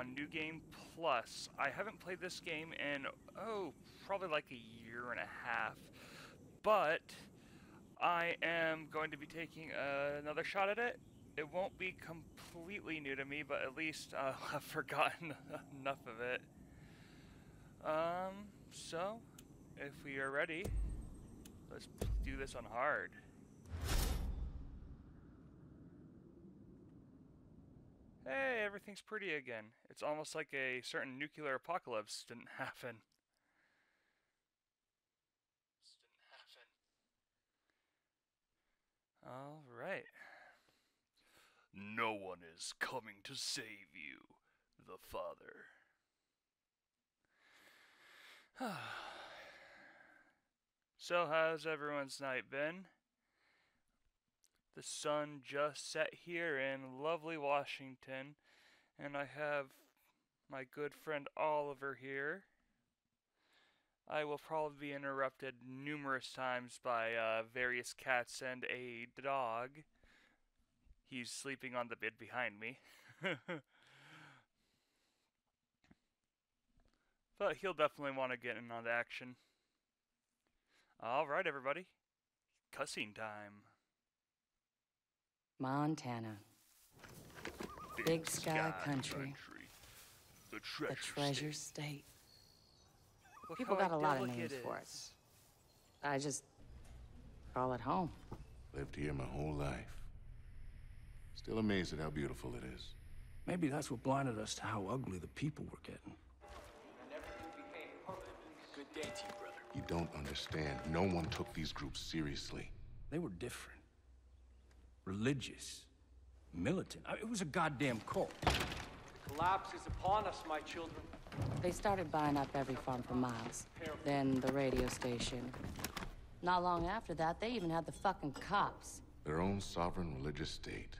on New Game Plus. I haven't played this game in, oh, probably like a year and a half. But I am going to be taking uh, another shot at it. It won't be completely new to me, but at least uh, I've forgotten enough of it. Um, so, if we are ready, let's do this on hard. Hey, everything's pretty again. It's almost like a certain nuclear apocalypse didn't happen. All right. No one is coming to save you, the Father. so, how's everyone's night been? The sun just set here in lovely Washington, and I have my good friend Oliver here. I will probably be interrupted numerous times by uh, various cats and a dog. He's sleeping on the bed behind me. but he'll definitely want to get in on the action. Alright, everybody. Cussing time. Montana. Big, Big sky, sky country. country. The treasure, the treasure state. state. People got a lot of names for it. I just call it home. Lived here my whole life. Still amazed at how beautiful it is. Maybe that's what blinded us to how ugly the people were getting. Good day to you, brother. You don't understand. No one took these groups seriously. They were different. Religious. Militant. I mean, it was a goddamn cult. The collapse is upon us, my children. They started buying up every farm for miles. Then the radio station. Not long after that, they even had the fucking cops. Their own sovereign religious state.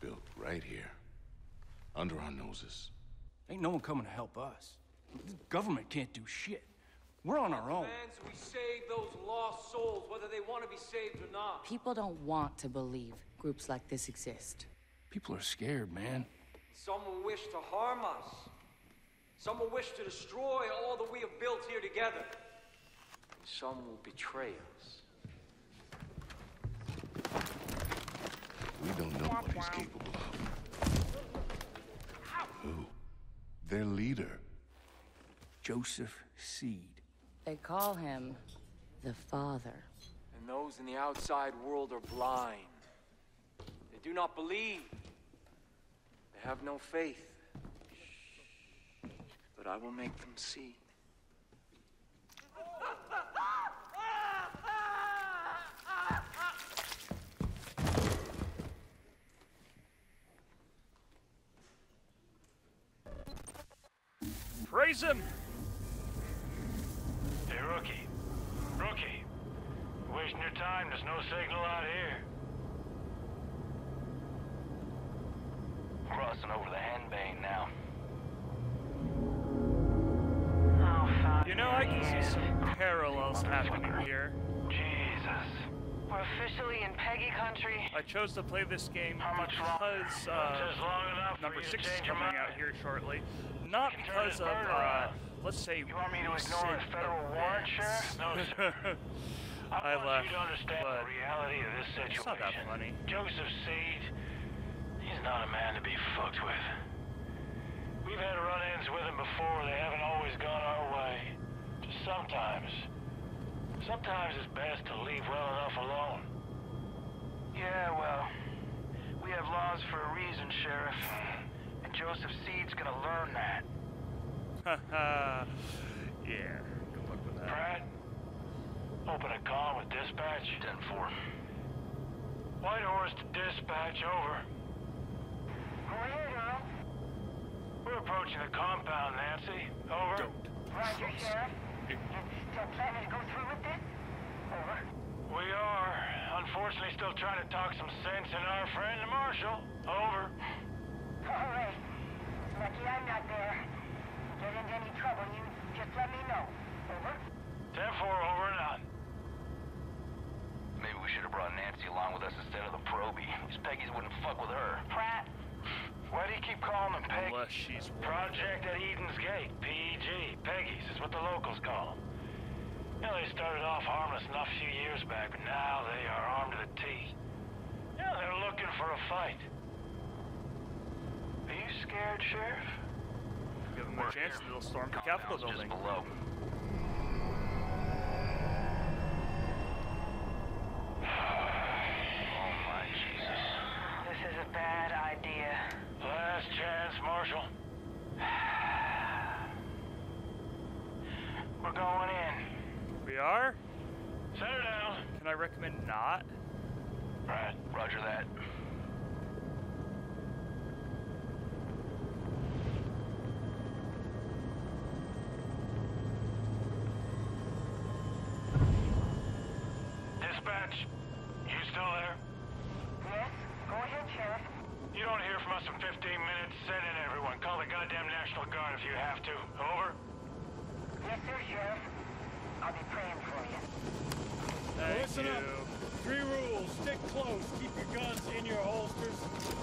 Built right here. Under our noses. Ain't no one coming to help us. The government can't do shit. We're on our own. Man, we save those lost souls, whether they want to be saved or not. People don't want to believe groups like this exist. People are scared, man. Some will wish to harm us. Some will wish to destroy all that we have built here together. Some will betray us. We don't know what he's capable of. Who? Their leader. Joseph Seed. They call him the Father. And those in the outside world are blind. They do not believe. They have no faith but I will make them see. Praise him! Hey, Rookie. Rookie. Wasting your time. There's no signal out here. Crossing over the Henbane now. Oh, You know, I can see some parallels happening here. Jesus. We're officially in Peggy country. I chose to play this game because uh, number six is coming out here shortly. Not because of, uh, let's say, you want me to ignore a federal warrant, Sheriff? No, sir. I, I want left, you to understand the reality of this situation. It's not that funny. Joseph Seed, he's not a man to be fucked with. We've had run-ins with him before. They haven't always gone our way. Just Sometimes. Sometimes it's best to leave well enough alone. Yeah, well, we have laws for a reason, Sheriff. And Joseph Seed's gonna learn that. Haha. yeah, good luck with that. Pratt, open a call with dispatch. 10-4. Whitehorse to dispatch, over. Who are you, We're approaching the compound, Nancy. Over. Don't. Roger, Sheriff. You still planning to go through with this? Over. We are. Unfortunately, still trying to talk some sense in our friend the Marshal. Over. All right. Lucky I'm not there. Get into any trouble, you just let me know. Over. 10-4, over and out. Maybe we should have brought Nancy along with us instead of the Proby. These Peggies wouldn't fuck with her. Pratt, Why do you keep calling them Peggy? Unless she's Project at Eden's Gate, PEG. Peggy's is what the locals call them. You know, they started off harmless enough a few years back, but now they are armed to the teeth. Yeah, they're looking for a fight. Are you scared, Sheriff? Give them a chance and they'll storm the Capitol building. Just below. oh my Jesus. This is a bad idea. Last chance, Marshal. We're going in. We are? Set her down. Can I recommend not? Right, roger that. Dispatch, you still there? Yes? Go ahead, Sheriff. You don't hear from us in 15 minutes. Send in everyone. Call the goddamn National Guard if you have to. Over. Yes, sir, Sheriff. I'll be praying for you. Thank Listen you. up. Three rules. Stick close. Keep your guns in your holsters.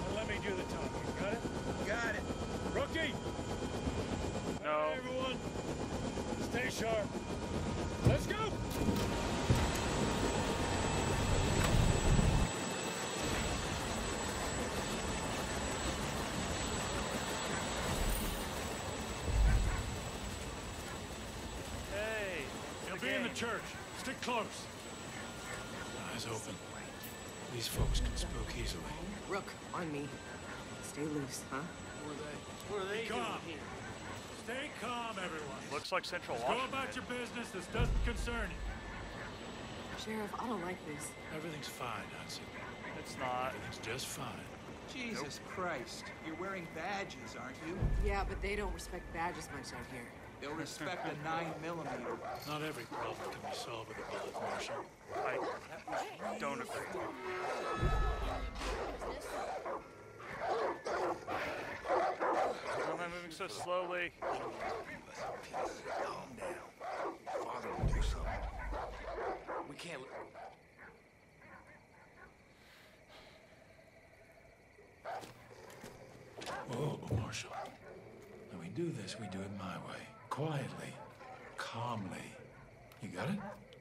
And let me do the talking. Got it? Got it. Rookie! No. Hey, everyone. Stay sharp. Let's go! Hey. He'll the be in the game. Church. Stick close. Eyes open. These folks can spook easily. Rook, on me. Stay loose, huh? Stay calm. Stay calm, everyone. Looks like Central Go Washington. about your business. This doesn't concern you. Sheriff, I don't like this. Everything's fine, Hudson. It's not. Everything's just fine. Jesus Christ. You're wearing badges, aren't you? Yeah, but they don't respect badges much out here. They'll respect a 9 millimeter. Not every problem can be solved with a bullet, Marshal. I don't agree. Why am I moving so slowly? Calm down. Father will do something. We can't. Whoa, Marshal. When we do this, we do it my way. Quietly. Calmly. You got it?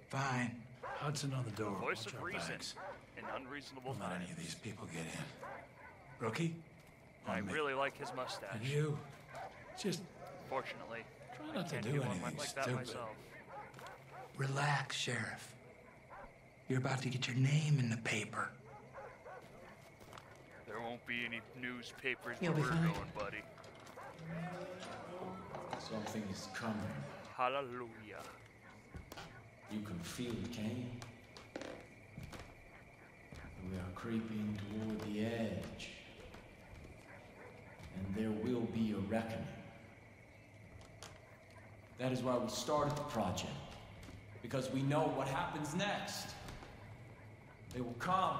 Fine. Hudson on the door. Voice Watch of our reason backs. in unreasonable Don't let any of these people get in. Rookie? I me. really like his mustache. And you? Just Fortunately, try not to can't do do one anything like that stupid. myself. Relax, Sheriff. You're about to get your name in the paper. There won't be any newspapers You'll where be we're fine. going, buddy. Something is coming. Hallelujah. You can feel it, can you? We are creeping toward the edge. And there will be a reckoning. That is why we started the project. Because we know what happens next. They will come.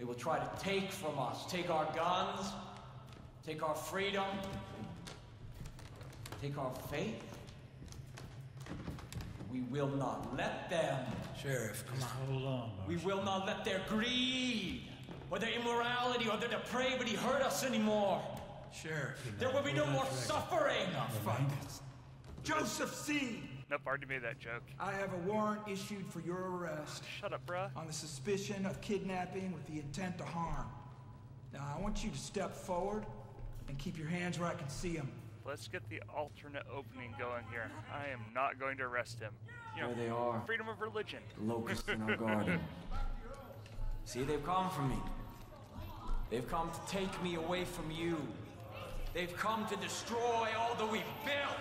They will try to take from us, take our guns, take our freedom, take our faith. We will not let them. Sheriff, come on. Hold on, We will not let their greed, or their immorality, or their depravity hurt us anymore. Sheriff. There will be no more suffering. Fuck. Joseph Seed. Nope, already made that joke. I have a warrant issued for your arrest Shut up, bruh. on the suspicion of kidnapping with the intent to harm. Now, I want you to step forward and keep your hands where I can see them. Let's get the alternate opening going here. I am not going to arrest him. You know, There they are. freedom of religion. The locusts in our garden. See, they've come for me. They've come to take me away from you. They've come to destroy all that we've built.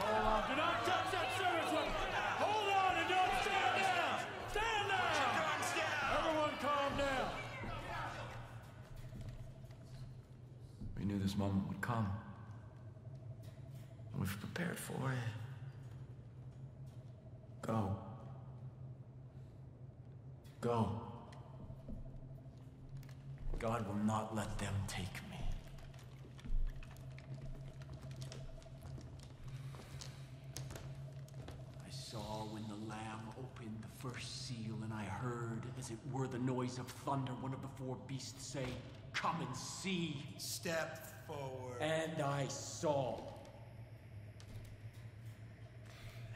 Hold on. Do not touch that service weapon. Hold on and don't stand down. Stand down. Everyone calm down. We knew this moment would come. We've prepared for it. Go. Go. God will not let them take me. I saw when the Lamb opened the first seal, and I heard, as it were the noise of thunder, one of the four beasts say, come and see. Step forward. And I saw.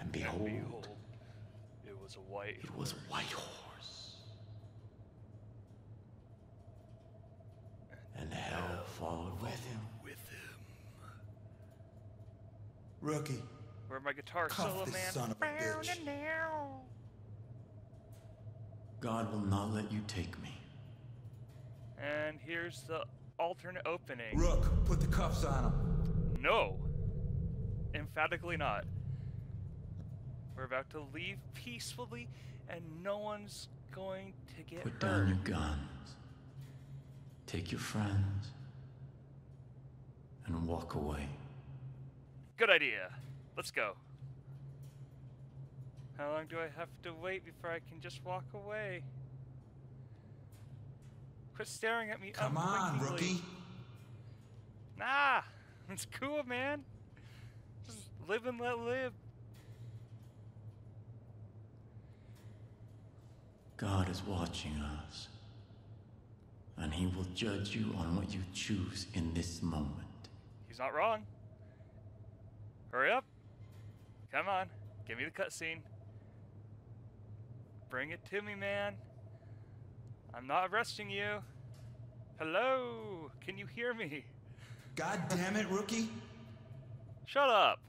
And behold, Behold, it was a white. it was a white horse. And hell followed with him. with him. Rookie, Where my guitar Cuff solo this man? son of a bitch. God will not let you take me. And here's the alternate opening. Rook, put the cuffs on him. No. Emphatically not. We're about to leave peacefully, and no one's going to get Put hurt. down your guns. Take your friends. And walk away. Good idea. Let's go. How long do I have to wait before I can just walk away? Quit staring at me. Come on, rookie. Nah, it's cool, man. Just live and let live. God is watching us. And he will judge you on what you choose in this moment. He's not wrong. Hurry up. Come on. Give me the cutscene. Bring it to me, man. I'm not arresting you. Hello? Can you hear me? God damn it, rookie. Shut up.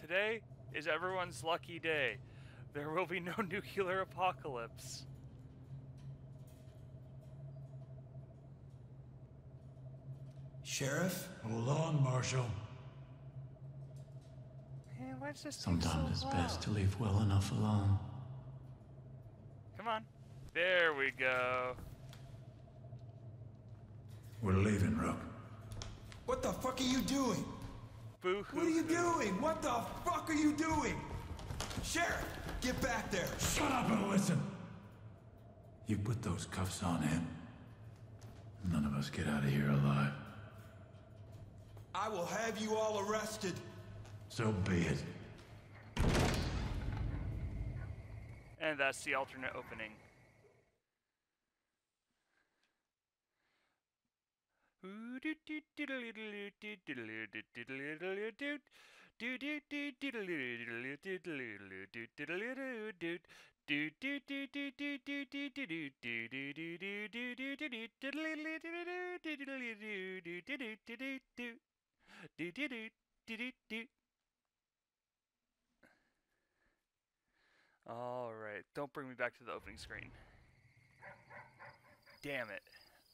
Today is everyone's lucky day. There will be no nuclear apocalypse. Sheriff? Hold on, Marshal. Man, why does this Sometimes so it's loud? best to leave well enough alone. Come on. There we go. We're leaving, Rook. What the fuck are you doing? Boo hoo. What are you doing? What the fuck are you doing? Sheriff, get back there. Shut up and listen. You put those cuffs on him. None of us get out of here alive. I will have you all arrested. So be it. And that's the alternate opening. Alright, don't bring me back to the opening screen. Damn it.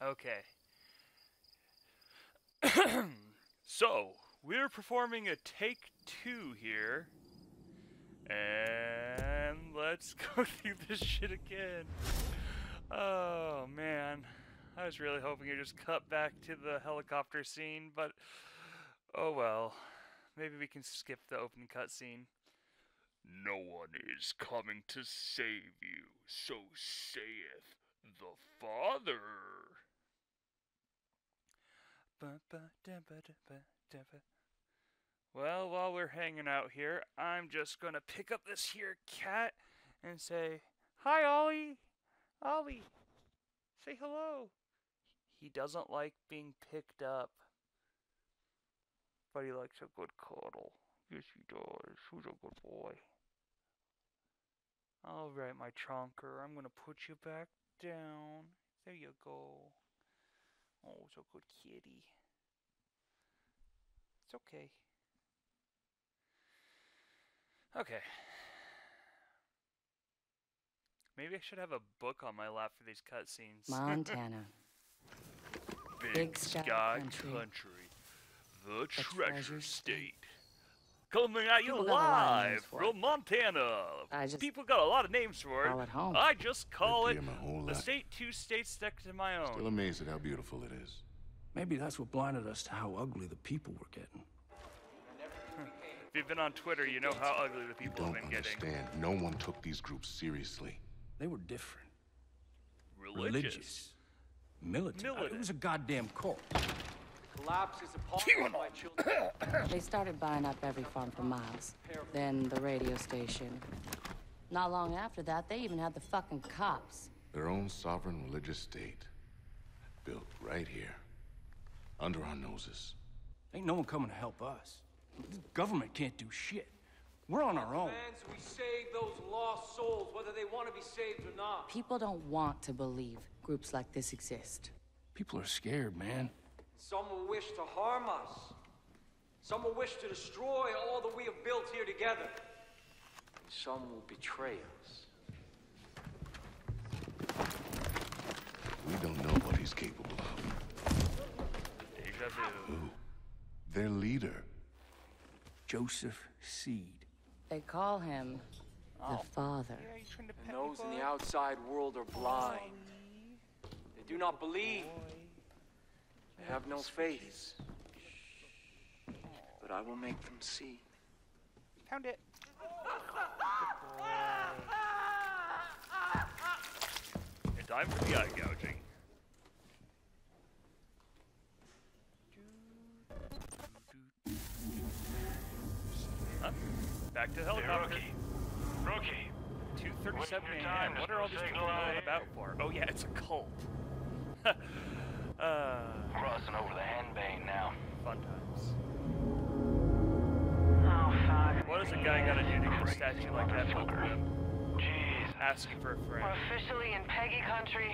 Okay. so, we're performing a take two here. And let's go through this shit again. Oh, man. I was really hoping to just cut back to the helicopter scene, but oh well. Maybe we can skip the opening cutscene. No one is coming to save you, so saith the Father. Well, while we're hanging out here, I'm just gonna pick up this here cat and say, Hi, Ollie! Ollie! Say hello! He doesn't like being picked up, but he likes a good cuddle. Yes, he does. Who's a good boy? Alright, my trunker, I'm gonna put you back down. There you go. Oh, so good kitty. It's okay. Okay. Maybe I should have a book on my lap for these cutscenes. Montana. Big, Big Sky, Sky country. Country. The, treasure Treasure state. State. Coming at you People got a lot of names live from Montana. I just People got a lot of names for it. call it home. I just call it here my whole the state two states stuck to my own. Still amazed at how beautiful it is. Maybe that's what blinded us to how ugly the people were getting. If you've been on Twitter, you know how ugly the You people have don't been getting. understand. No one took these groups seriously. They were different. Religious. Militant. Uh, It was a goddamn cult. Collapse is upon us, my children. They started buying up every farm for miles. Then the radio station. Not long after that, they even had the fucking cops. Their own sovereign religious state. Built right here. Under our noses. Ain't no one coming to help us. The government can't do shit. We're on our own. Man, so we save those lost souls, whether they want to be saved or not. People don't want to believe groups like this exist. People are scared, man. Some will wish to harm us. Some will wish to destroy all that we have built here together. And some will betray us. We don't know what he's capable of. Deja vu. Who? Their leader. Joseph Seed. They call him the oh. Father. And those in the outside world are blind. They do not believe. They have no faith. But I will make them see. Found it. And time for the eye gouging. Back to the helicopter. rookie. Rookie. 2:37 Wasting a.m. to What are all these people out going about for? Oh yeah, it's a cult. uh, Crossing over the Henbane now. fun times. Oh, fuck. What does a guy gotta do to get a statue like that built? Jeez. Asking for a friend. We're officially in Peggy country.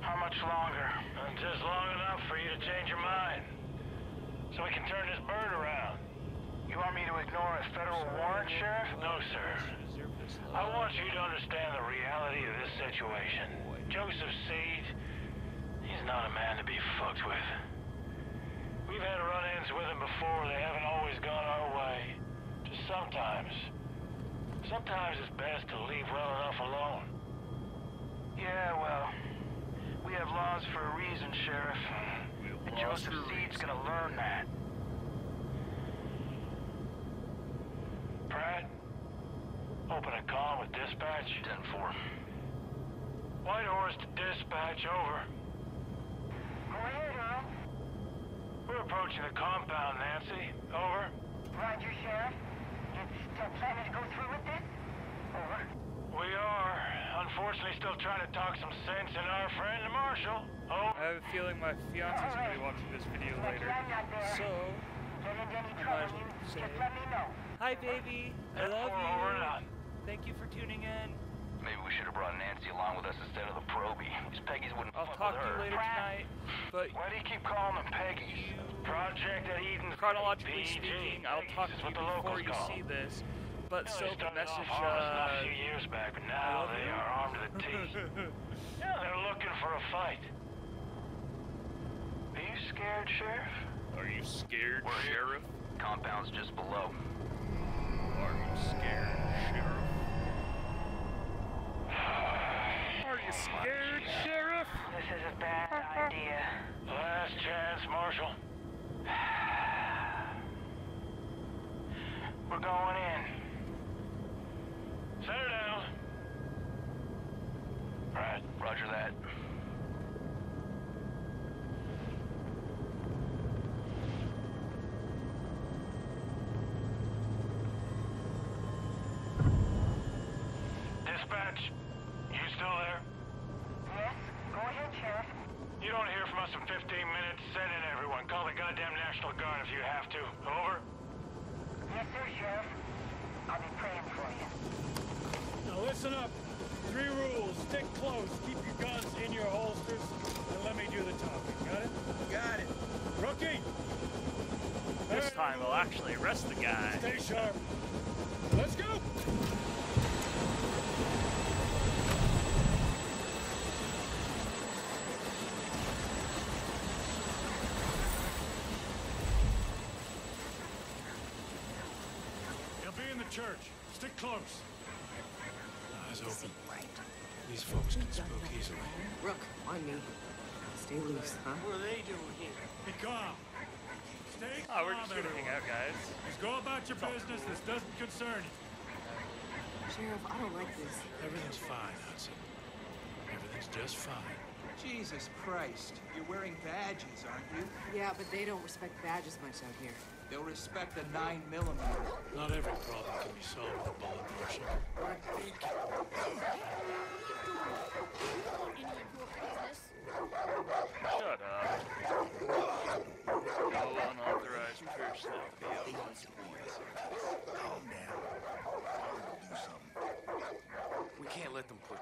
How much longer? Just long enough for you to change your mind. So we can turn this bird around. You want me to ignore a federal warrant, Sheriff? No, sir. I want you to understand the reality of this situation. Joseph Seed, he's not a man to be fucked with. We've had run-ins with him before. They haven't always gone our way. Just sometimes. Sometimes it's best to leave well enough alone. Yeah, well, we have laws for a reason, Sheriff. And Joseph Seed's gonna learn that. Pratt, open a call with dispatch. 10-4. Whitehorse to dispatch, over. Go ahead, Earl. We're approaching the compound, Nancy. Over. Roger, Sheriff. You still planning to go through with this? Over. We are, unfortunately, still trying to talk some sense in our friend the Marshal. Over. I have a feeling my fiance's gonna be watching this video later. I'm not there. So, Get into any trouble, you just it. let me know. hi baby, I love you. Thank you for tuning in. Maybe we should have brought Nancy along with us instead of the Proby. These Peggies wouldn't I'll talk to you later tonight. But Why do you keep calling them Peggies? Project at Eden's chronologically PG. speaking, I'll talk to you before you call see this. But Yeah, so the message, harmless a uh, few years back, but now they are armed to the teeth. yeah, they're looking for a fight. Are you scared, Sheriff? Are you scared, We're here. Sheriff? Compound's just below. Are you scared, Sheriff? Are you scared, Sheriff? This is a bad idea. Last chance, Marshal. We're going in. Set her down. Right, roger that. Dispatch, you still there? Yes? Go ahead, Sheriff. You don't hear from us in 15 minutes. Send in everyone. Call the goddamn National Guard if you have to. Over. Yes, sir, Sheriff. I'll be praying for you. Now listen up. Three rules. Stick close. Keep your guns in your holsters. And let me do the talking. Got it? Got it. Rookie! This time I'll actually arrest the guy. Stay sharp. Let's go! Church. Stick close. Eyes open. These folks can spook easily. Rook, on me. Stay loose, huh? What are they doing here? Be calm. Stay Oh, we're just gonna hang out, guys. Just go about your business. This doesn't concern you. Sheriff, I don't like this. Everything's fine, Hudson. Everything's just fine. Jesus Christ. You're wearing badges, aren't you? Yeah, but they don't respect badges much out here. They'll respect a 9 millimeter. Not every problem can be solved with a bullet, Marshal. Shut up. No unauthorized personal Calm down. I'm do something. We can't let them put.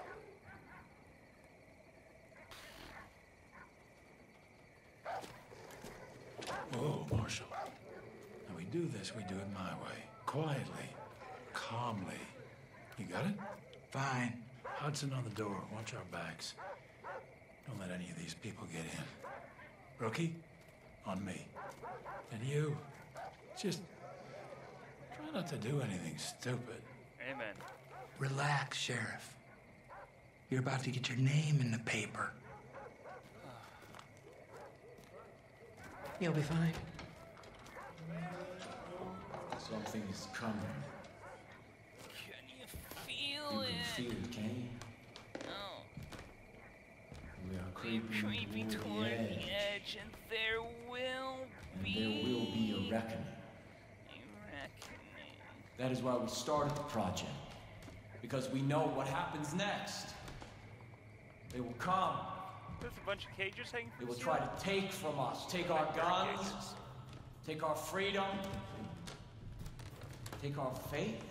Whoa, oh, Marshal. Now we do this, we do it my way. Quietly. Calmly. You got it? Fine. Hudson on the door. Watch our backs. Don't let any of these people get in. Rookie, on me. And you, just try not to do anything stupid. Amen. Relax, Sheriff. You're about to get your name in the paper. You'll be fine. Something is coming. Can you feel You feel can feel it, can you? Oh. We are creeping, Creeping toward, toward the the edge, edge, and there will and be there will be a reckoning. a reckoning. That is why we started the project. Because we know what happens next. They will come. There's a bunch of cages hanging They will try to take from us, take our guns, take our freedom, take our faith.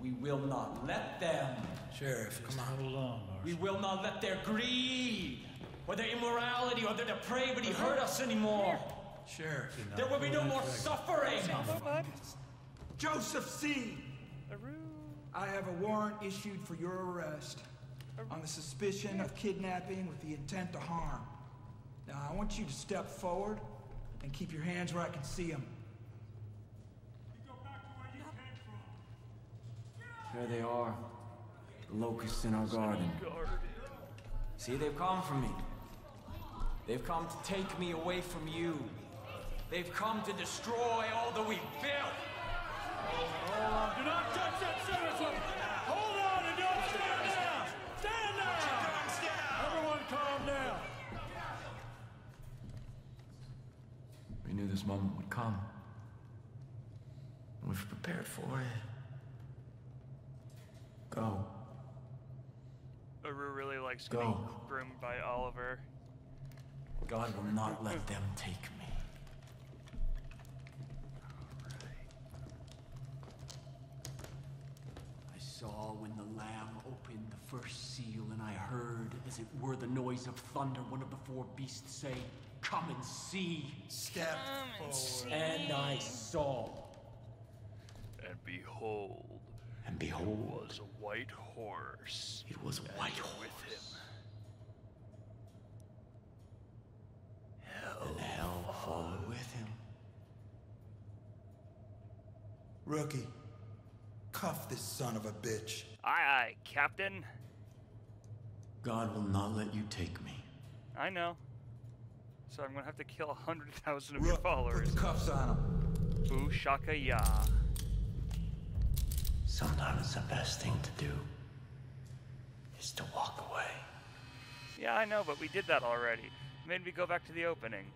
We will not let them. Sheriff, come on. Hold on, We will not let their greed, or their immorality, or their depravity hurt us anymore. Sheriff. There will be no more suffering. Joseph Seed. I have a warrant issued for your arrest on the suspicion of kidnapping with the intent to harm. Now, I want you to step forward and keep your hands where I can see them. There they are. The locusts in our garden. See, they've come for me. They've come to take me away from you. They've come to destroy all that we've built. Hold on. Do not touch that citizen! Hold on and don't stand down! Stand down! Everyone calm down. We knew this moment would come. We've prepared for it. Go. Aru really likes Go. getting groomed by Oliver. God will not let them take me. I saw when the Lamb opened the first seal, and I heard, as it were the noise of thunder, one of the four beasts say, Come and see. Step forward. And I saw. And behold, And behold, was a white horse. it was a white with horse. him. And hell followed with him. Rookie, cuff this son of a bitch. Aye, aye, Captain. God will not let you take me. I know. So I'm gonna have to kill a hundred thousand of your Rook, put followers. the cuffs on him. Boo shaka ya. Sometimes the best thing to do is to walk away. Yeah, I know, but we did that already. Made me go back to the opening.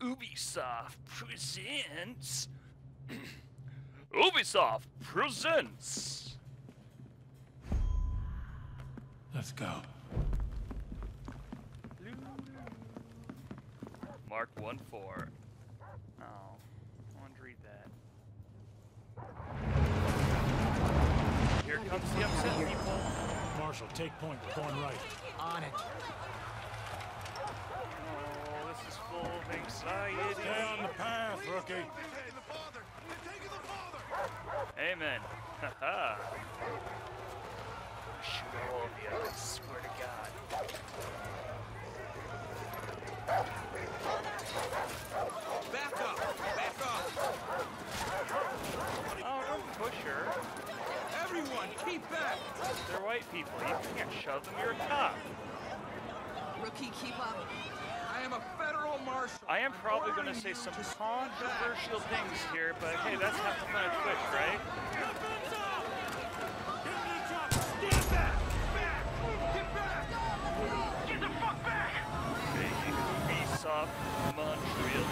Ubisoft presents. Ubisoft presents. Let's go. Mark 1 4. Here comes the upset people. Marshal, take point. We're going right. On it. Oh, this is full of anxiety. Stay on the path, rookie. Amen. Haha. Shoot all of you, I swear to God. Back up! Back up! Oh, don't push her. Keep back! They're white people. You can't shove them. You're a cop. Rookie, keep up. I am a federal marshal. I am probably going to say some controversial things here, but hey, that's not the fun of Twitch, right? Stand back! Get the fuck back! Ubisoft Montreal.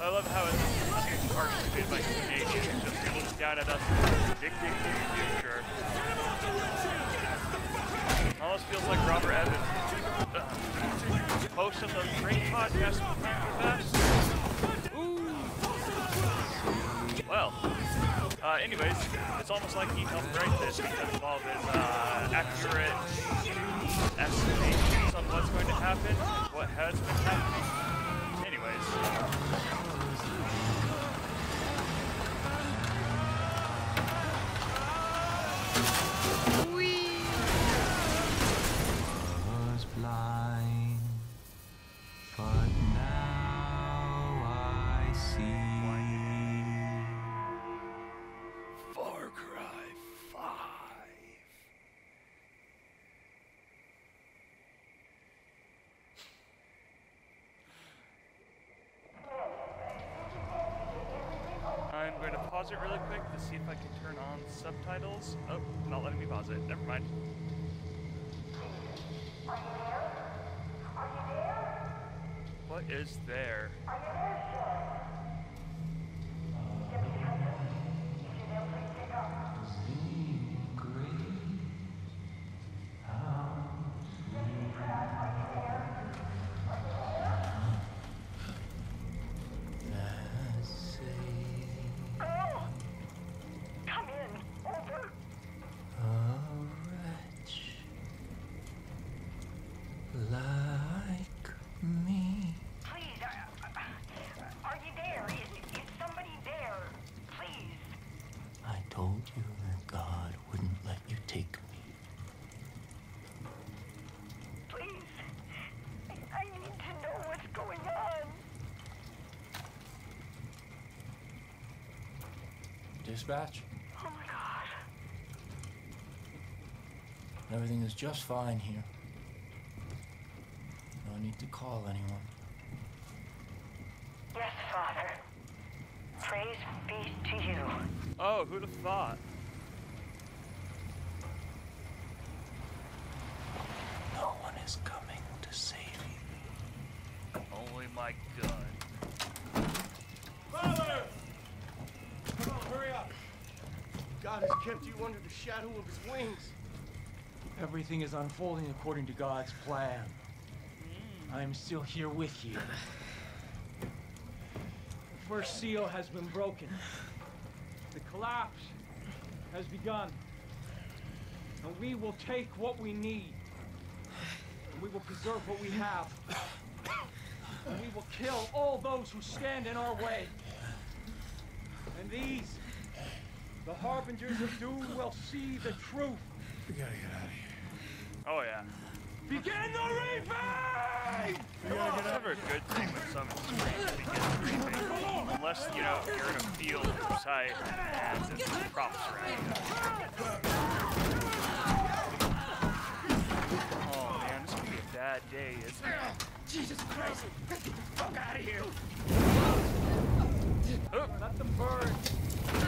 I love how it's partially made by Canadians down at us dictating the future. Almost feels like Robert Evans uh, Frankie Best. Well, uh, anyways, it's almost like he helped write this because of all of his uh, accurate estimations on what's going to happen, what has been happening. Anyways. To see if I can turn on subtitles. Oh, not letting me pause it. Never mind. What is there? Come in. Over. Like me. Please. Uh, are you there? Is, is somebody there? Please. I told you that God wouldn't let you take me. Please. I, I need to know what's going on. Dispatch? Oh my god. Everything is just fine here. No need to call anyone. Yes, Father. Praise be to you. Oh, who'd have thought? No one is coming to save you. Only my gun. Father! Come on, hurry up. God has kept you under the shadow of his wings. Everything is unfolding according to God's plan. Hmm. I am still here with you. The first seal has been broken. The collapse has begun. And we will take what we need. And we will preserve what we have. And we will kill all those who stand in our way. And these, the harbingers of doom, will see the truth. We gotta get out of here. Oh, yeah. Begin the reaping! It's never a good thing when someone screams begins reaping. Unless, you know, you're in a field beside and the crops ready. Oh man, this could be a bad day, isn't it? Jesus Christ! Get the fuck out of here! Oh, Let them burn.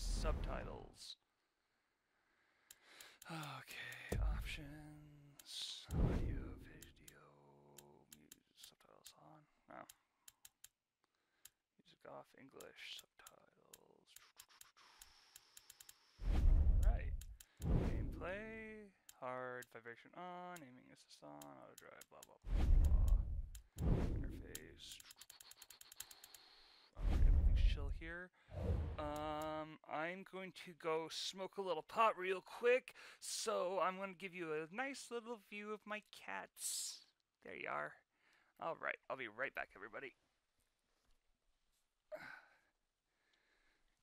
subtitles. Okay, options, audio, video, music, subtitles on. No. Music off, English, subtitles. Alright. Gameplay, hard, vibration on, aiming assist on, auto drive, blah blah blah. Interface. Alright, everything's chill here. Um, I'm going to go smoke a little pot real quick, so I'm going to give you a nice little view of my cats. There you are. Alright, I'll be right back, everybody.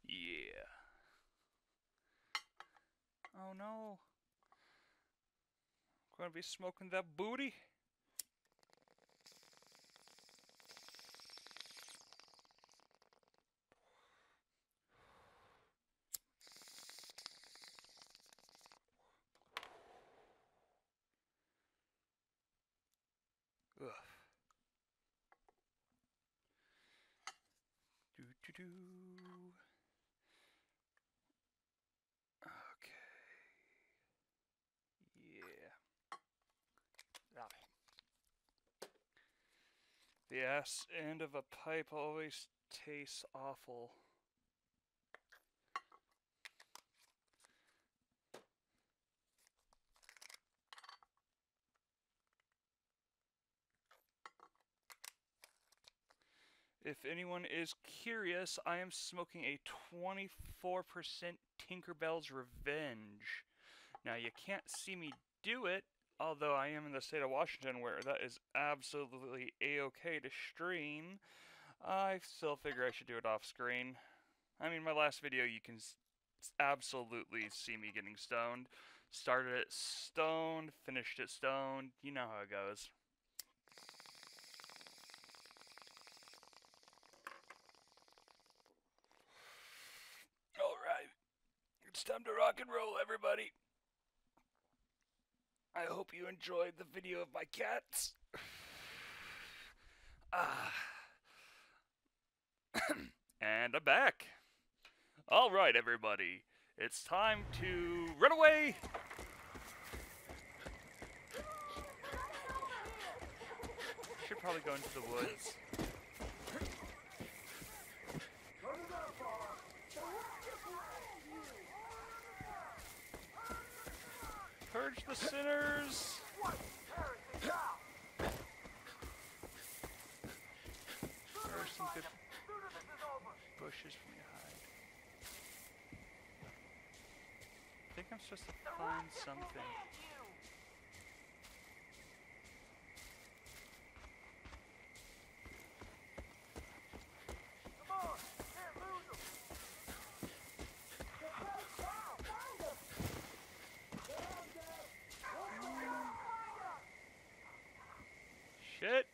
Yeah. Oh no. Gonna be smoking that booty. Ugh. Do do do. Okay. Yeah. Ah. The end of a pipe always tastes awful. If anyone is curious, I am smoking a 24% Tinkerbell's Revenge. Now, you can't see me do it, although I am in the state of Washington where that is absolutely a-okay to stream. I still figure I should do it off screen. I mean, my last video, you can absolutely see me getting stoned. Started it stoned, finished it stoned. You know how it goes. Alright. It's time to rock and roll, everybody. I hope you enjoyed the video of my cats. ah. and I'm back. Alright, everybody. It's time to run away! Should probably go into the woods. Purge the sinners! There's some bushes for me to hide. I think I'm supposed to find something. Shit.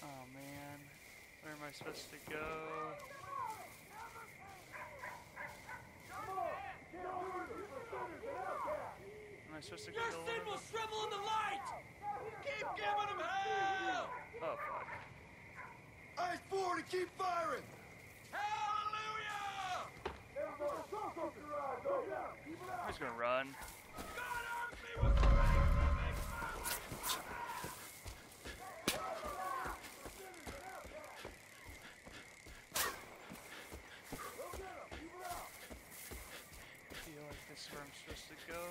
Oh man, where am I supposed to go? Am I supposed to Your kill sin will shrivel in the light! Keep giving them hell! Oh fuck. Eyes forward and keep firing! I'm just gonna run. Feel like this is where I'm supposed to go.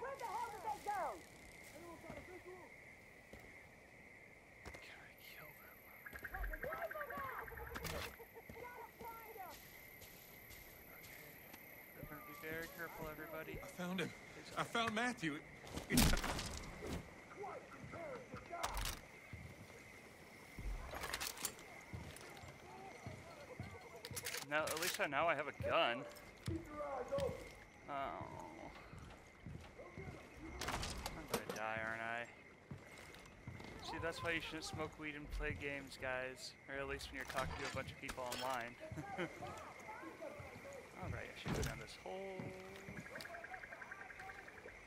Where the hell did they go? Can I kill them? We're be very careful, everybody. I found him. I found Matthew. Now, at least I now I have a gun. Oh. I'm gonna die, aren't I? See, that's why you shouldn't smoke weed and play games, guys. Or at least when you're talking to a bunch of people online. Alright, I should go down this hole.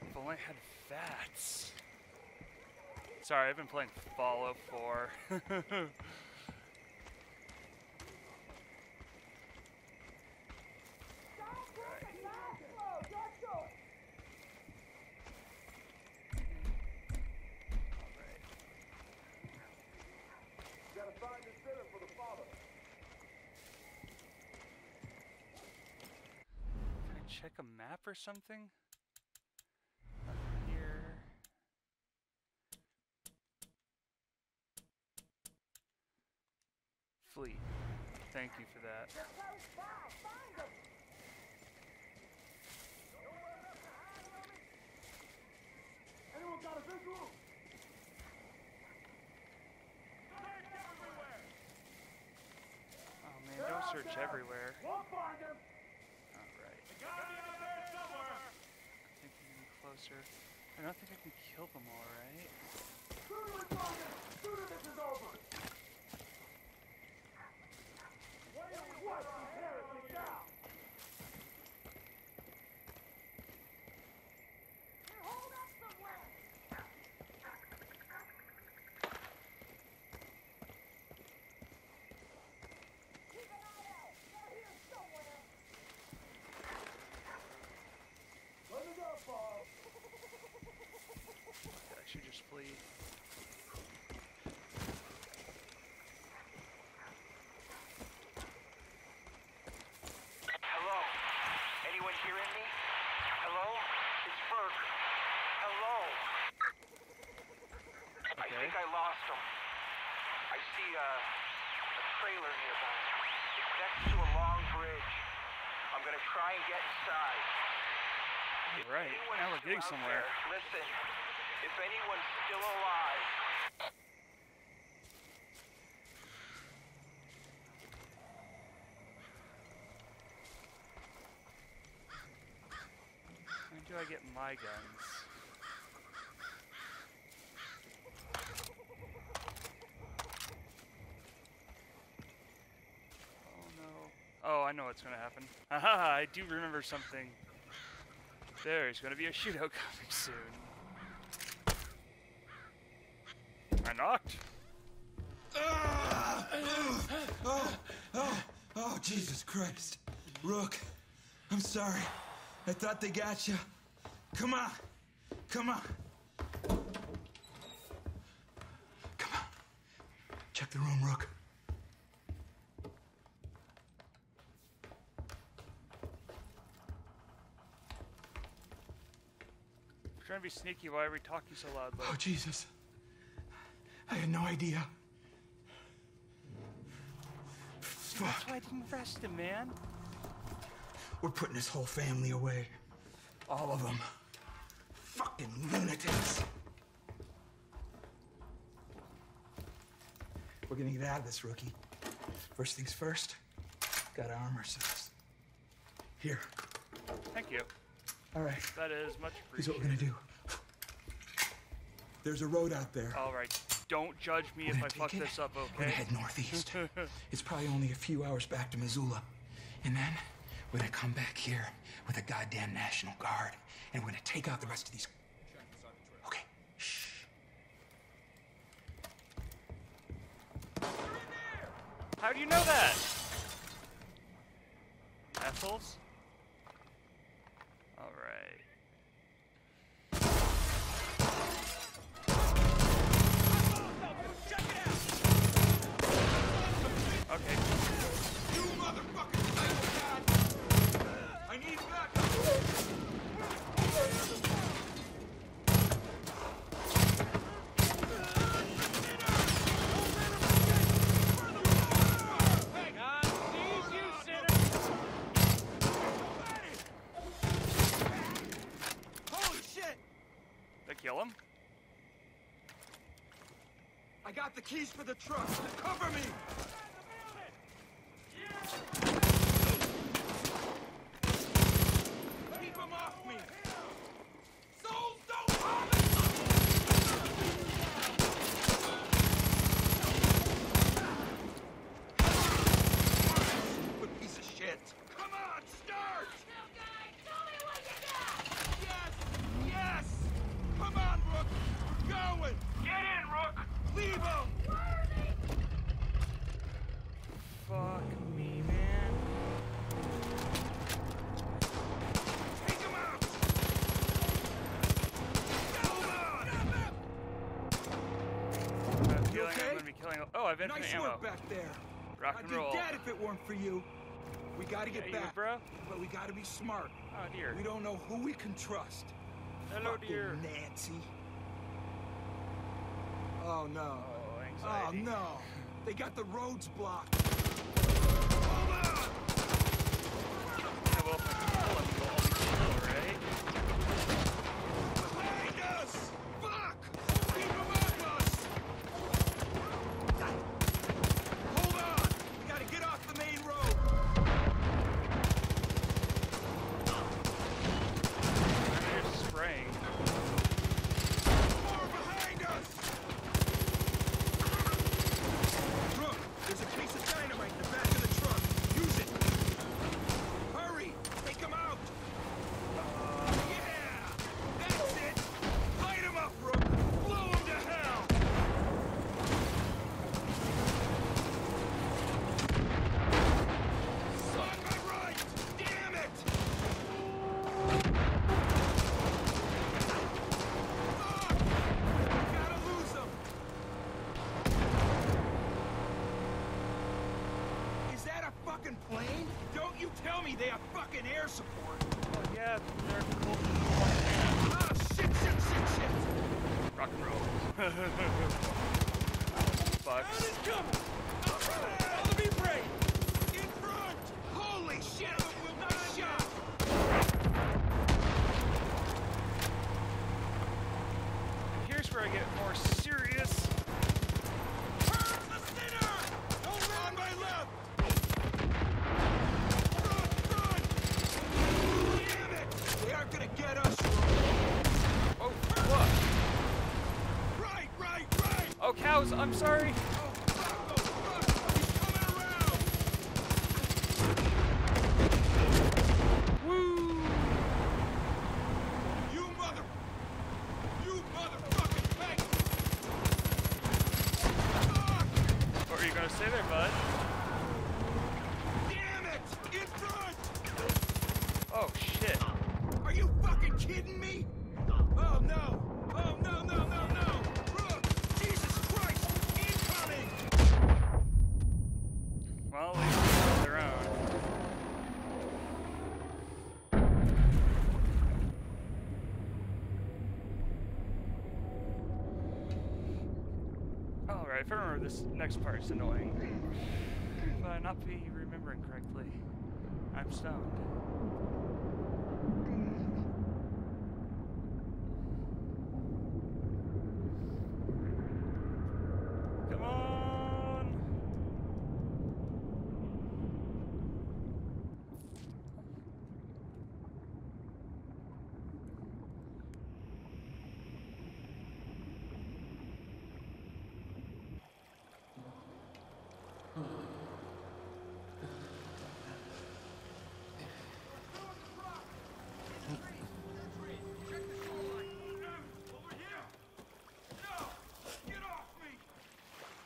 If only I had fats. Sorry, I've been playing Fallout 4. Can I check a map or something? Nothing here. Fleet. Thank you for that. Anyone got a visual? Oh man, don't search everywhere. We'll find him. officer. I don't think I can kill them all, right? Shooter responded! Shooter, this is over! What? what? See uh, a trailer nearby. It's next to a long bridge. I'm gonna try and get inside. All right, now we're getting somewhere. There, listen, if anyone's still alive, When do I get my guns? Oh no. What's gonna happen. Haha, I do remember something. There's gonna be a shootout coming soon. I knocked. Oh, oh, oh, Jesus Christ. Rook, I'm sorry. I thought they got you. Come on. Come on. Come on. Check the room, Rook. To be sneaky. Why are we talking so loudly? Oh, Jesus. I had no idea. That's why I didn't arrest him, man. We're putting his whole family away. All of them. Fucking lunatics. We're gonna get out of this, rookie. First things first, gotta arm ourselves. Here. Thank you. All right. That is much appreciated. Here's what we're gonna do. There's a road out there. All right. Don't judge me We're if I fuck it. this up, We're okay? gonna head northeast. it's probably only a few hours back to Missoula. And then we're gonna come back here with a goddamn National Guard. And we're gonna take out the rest of these. Okay. Shh. How do you know that? Assholes? Alright. Okay. You motherfucking psychopath! I need backup! Holy shit! They kill him? I got the keys for the truck. Cover me! Keep 'em off me! Souls don't harm Stupid piece of shit! Come on, start! Yes! Yes! Come on, Rook! We're going! Get in, Rook! Leave him! Fuck me, man. Take him out! I have a feeling I'm gonna be Oh, I've infinite Nice ammo. work back there. Rock I'd and be roll. dead if it weren't for you. We gotta get you back, bro. but we gotta be smart. Oh dear. We don't know who we can trust. Hello, Fucking dear. Nancy. Oh no. Oh, Oh no. They got the roads blocked. Yeah, well, if I can kill him, he'll only kill, right? Behind us! Fuck! Keep him off us! Hold on! We gotta get off the main road! They're just spraying. More behind us! Look, there's a case of dynamite in the back of the truck. Use it! Hurry! Take him out! yeah! That's it! Light him up, Rook! Blow him to hell! Fuck, I'm right! Damn it! Fuck! Gotta lose him! Is that a fucking plane? Don't you tell me they have fucking air support! Oh, yeah, they're cool. Ah, shit, shit, shit, shit! Rock and roll. Fun. sucks. Follow me, Bray! In front! Holy shit! Will not shot! And here's where I get more serious. Where's the sinner? On my left! Run, run! Damn it! They aren't gonna get us, Oh, what? Right, right, right! Oh, cows, I'm sorry. Woo! You mother... You motherfucking fake! What were you gonna say there, bud? Damn it! In front! Oh, shit. Are you fucking kidding me? Oh no! Oh no, no, no, no! Look! Jesus Christ! Incoming! Well, at least they hold their own. Alright, if I remember this next part is annoying. But I not be remembering correctly. I'm stoned. Come on!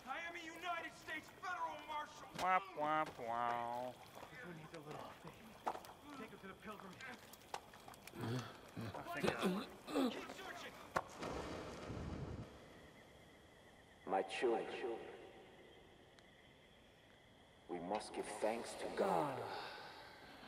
I am a United States Federal Marshal! Womp womp wow. We need the little thing. Take him to the pilgrim. I think I- Keep searching! My children, we must give thanks to God.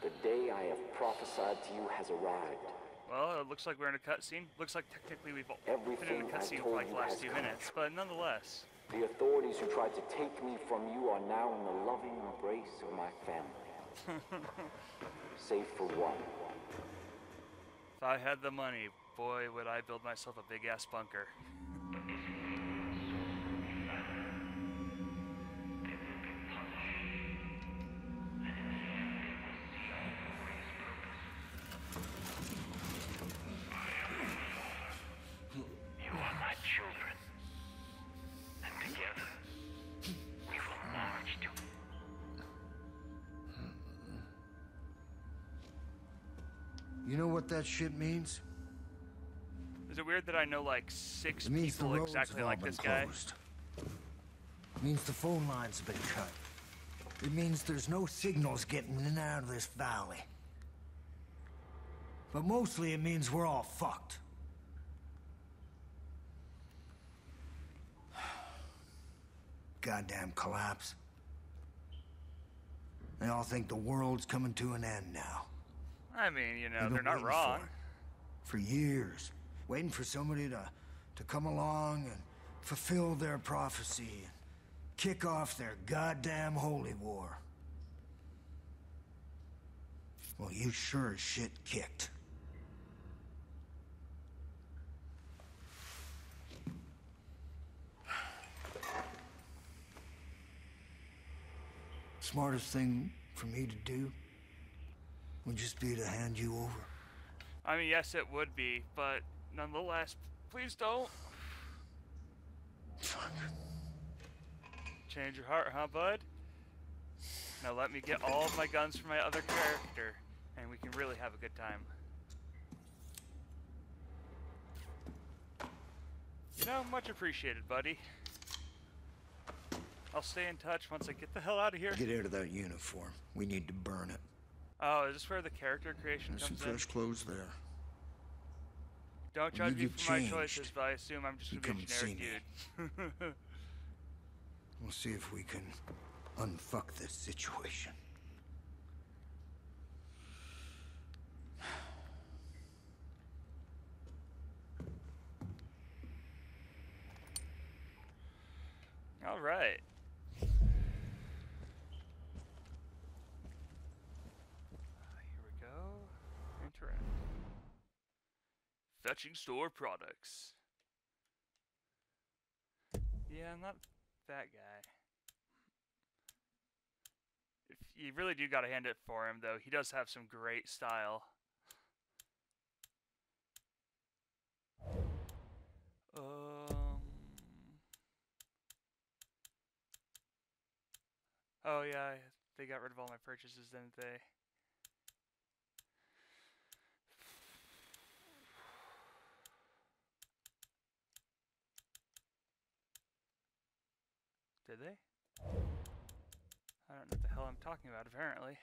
The day I have prophesied to you has arrived. Well, it looks like we're in a cutscene. Looks like technically we've all been in a cutscene for like the last few minutes, but nonetheless. The authorities who tried to take me from you are now in the loving embrace of my family. Save for one. If I had the money, boy, would I build myself a big ass bunker. Shit means? Is it weird that I know like six It means the people exactly like this guy? It means the phone lines have been cut. It means there's no signals getting in and out of this valley. But mostly it means we're all fucked. Goddamn collapse. They all think the world's coming to an end now. I mean, you know, they're not wrong. For, for years. Waiting for somebody to, to come along and fulfill their prophecy and kick off their goddamn holy war. Well, you sure as shit kicked. Smartest thing for me to do would just be to hand you over. I mean, yes, it would be, but nonetheless, please don't. Fuck. Change your heart, huh, bud? Now let me get all of my guns from my other character, and we can really have a good time. You know, much appreciated, buddy. I'll stay in touch once I get the hell out of here. Get out of that uniform. We need to burn it. Oh, is this where the character creation There's some comes in? fresh clothes there. Don't When judge me for my choices, but I assume I'm just gonna be a generic dude. We'll see if we can unfuck this situation. All right. Fetching store products. Yeah, I'm not that guy. If you really do gotta hand it for him, though. He does have some great style. Um. Oh yeah, they got rid of all my purchases, didn't they? Did they? I don't know what the hell I'm talking about, apparently.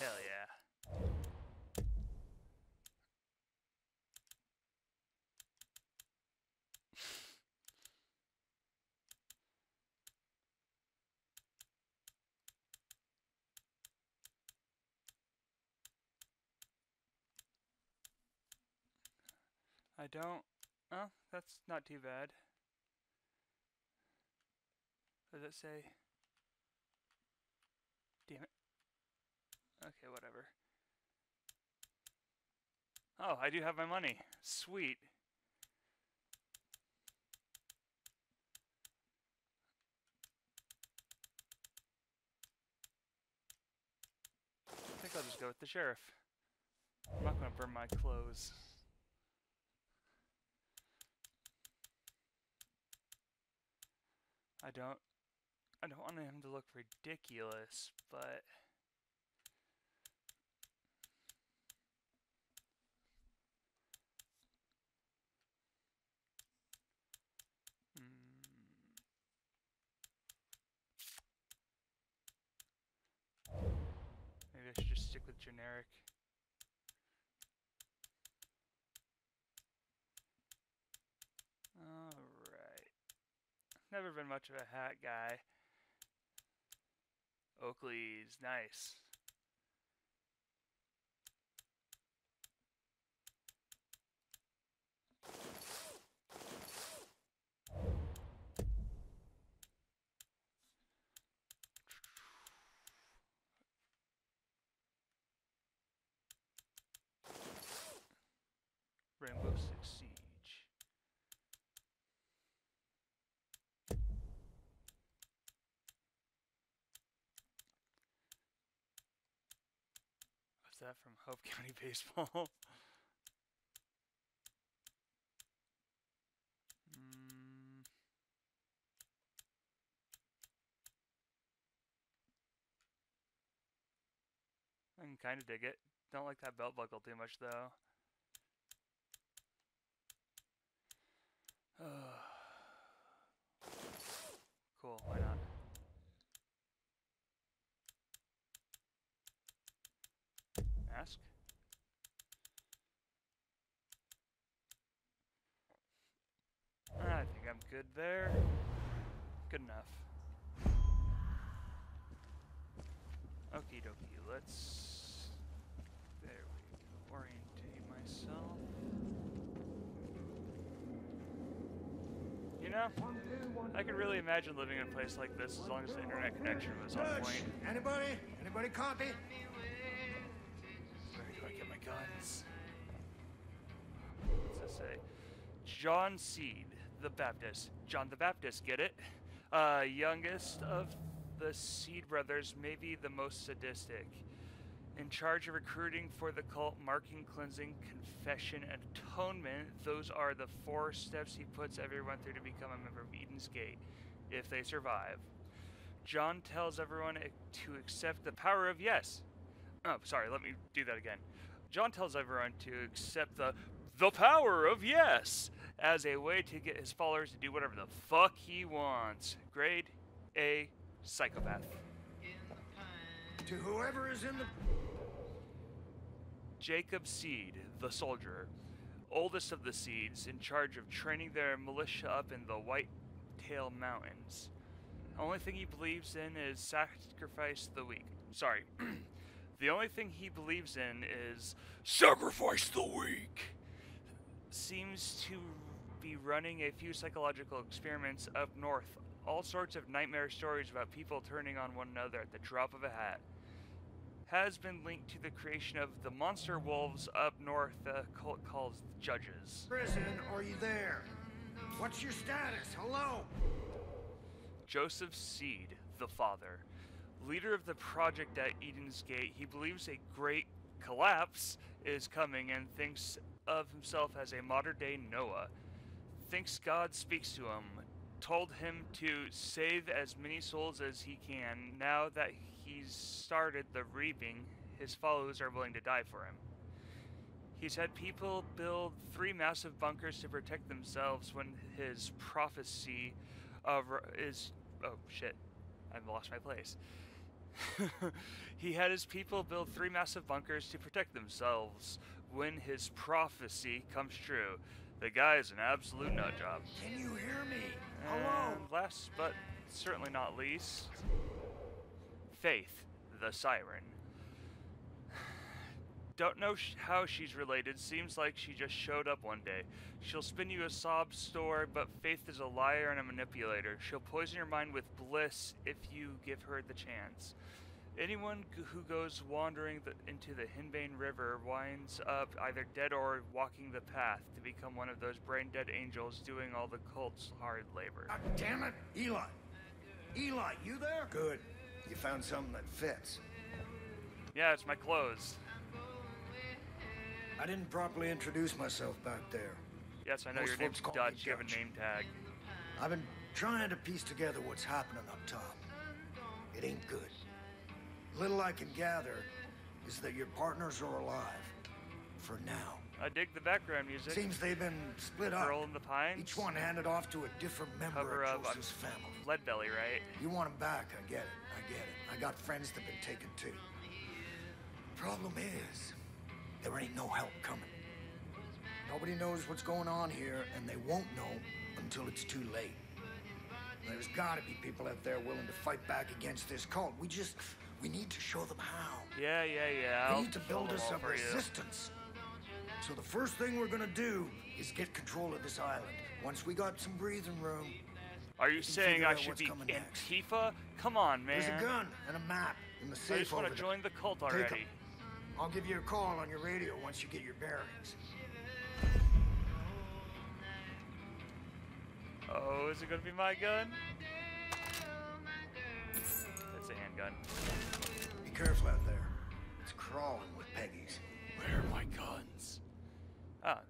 Hell yeah. I don't. Oh, that's not too bad. What does it say? Damn it. Okay, whatever. Oh, I do have my money. Sweet. I think I'll just go with the sheriff. I'm not gonna burn my clothes. I don't I don't want him to look ridiculous, but Maybe I should just stick with generic. Alright. Never been much of a hat guy. Oakley's nice. Rainbow Six Siege. What's that from Hope County Baseball? mm. I can kind of dig it. Don't like that belt buckle too much though. cool, why not? Mask? I think I'm good there. Good enough. Okie dokie, let's... There we go. Orientate myself. You know, I could really imagine living in a place like this as long as the internet connection was on point. anybody? Anybody copy? Where do I get my guns? What's this say? John Seed, the Baptist. John the Baptist, get it? Uh, youngest of the Seed brothers, maybe the most sadistic. In charge of recruiting for the cult, marking, cleansing, confession, and atonement. Those are the four steps he puts everyone through to become a member of Eden's Gate, if they survive. John tells everyone to accept the power of yes. Oh, sorry, let me do that again. John tells everyone to accept the the power of yes as a way to get his followers to do whatever the fuck he wants. Grade A psychopath. To whoever is in the. Jacob Seed, the soldier, oldest of the Seeds, in charge of training their militia up in the Whitetail Mountains. The Only thing he believes in is sacrifice the weak. sorry. the only thing he believes in is sacrifice the weak. Seems to be running a few psychological experiments up north. All sorts of nightmare stories about people turning on one another at the drop of a hat. Has been linked to the creation of the monster wolves up north the cult calls the judges. Prison, are you there? What's your status? Hello? Joseph Seed, the father. Leader of the project at Eden's Gate, he believes a great collapse is coming and thinks of himself as a modern day Noah. Thinks God speaks to him, told him to save as many souls as he can. Now that he's started the reaping, his followers are willing to die for him. He's had people build three massive bunkers to protect themselves when his prophecy of is oh shit, I've lost my place. he had his people build three massive bunkers to protect themselves when his prophecy comes true. The guy is an absolute nut job. Can you hear me? Um, Hello. And last but certainly not least, Faith, the siren. Don't know sh how she's related. Seems like she just showed up one day. She'll spin you a sob story, but Faith is a liar and a manipulator. She'll poison your mind with bliss if you give her the chance. Anyone who goes wandering the, into the Henbane River winds up either dead or walking the path to become one of those brain-dead angels doing all the cult's hard labor. God damn it! Eli! Eli, you there? Good. You found something that fits. Yeah, it's my clothes. I didn't properly introduce myself back there. Yes, I know Most your name's folks call me Dutch. You have a name tag. I've been trying to piece together what's happening up top. It ain't good. Little I can gather is that your partners are alive. For now. I dig the background music. Seems they've been split up. Girl in the Pines. Each one handed off to a different member Cover of of uh, Joseph's family. Lead Belly, right? You want them back, I get it. I get it. I got friends that've been taken too. Problem is, there ain't no help coming. Nobody knows what's going on here, and they won't know until it's too late. There's gotta be people out there willing to fight back against this cult. We just, we need to show them how. Yeah, yeah, yeah. We I'll need to build us all a for resistance. So the first thing we're gonna do is get control of this island. Once we got some breathing room, Are you saying I should what's be coming next. Antifa? Come on, man. There's a gun and a map in the safe I just want to join the cult already. I'll give you a call on your radio once you get your bearings. Oh, is it gonna be my gun? It's a handgun. Be careful out there. It's crawling with Peggies. Where are my guns? Ah. uh,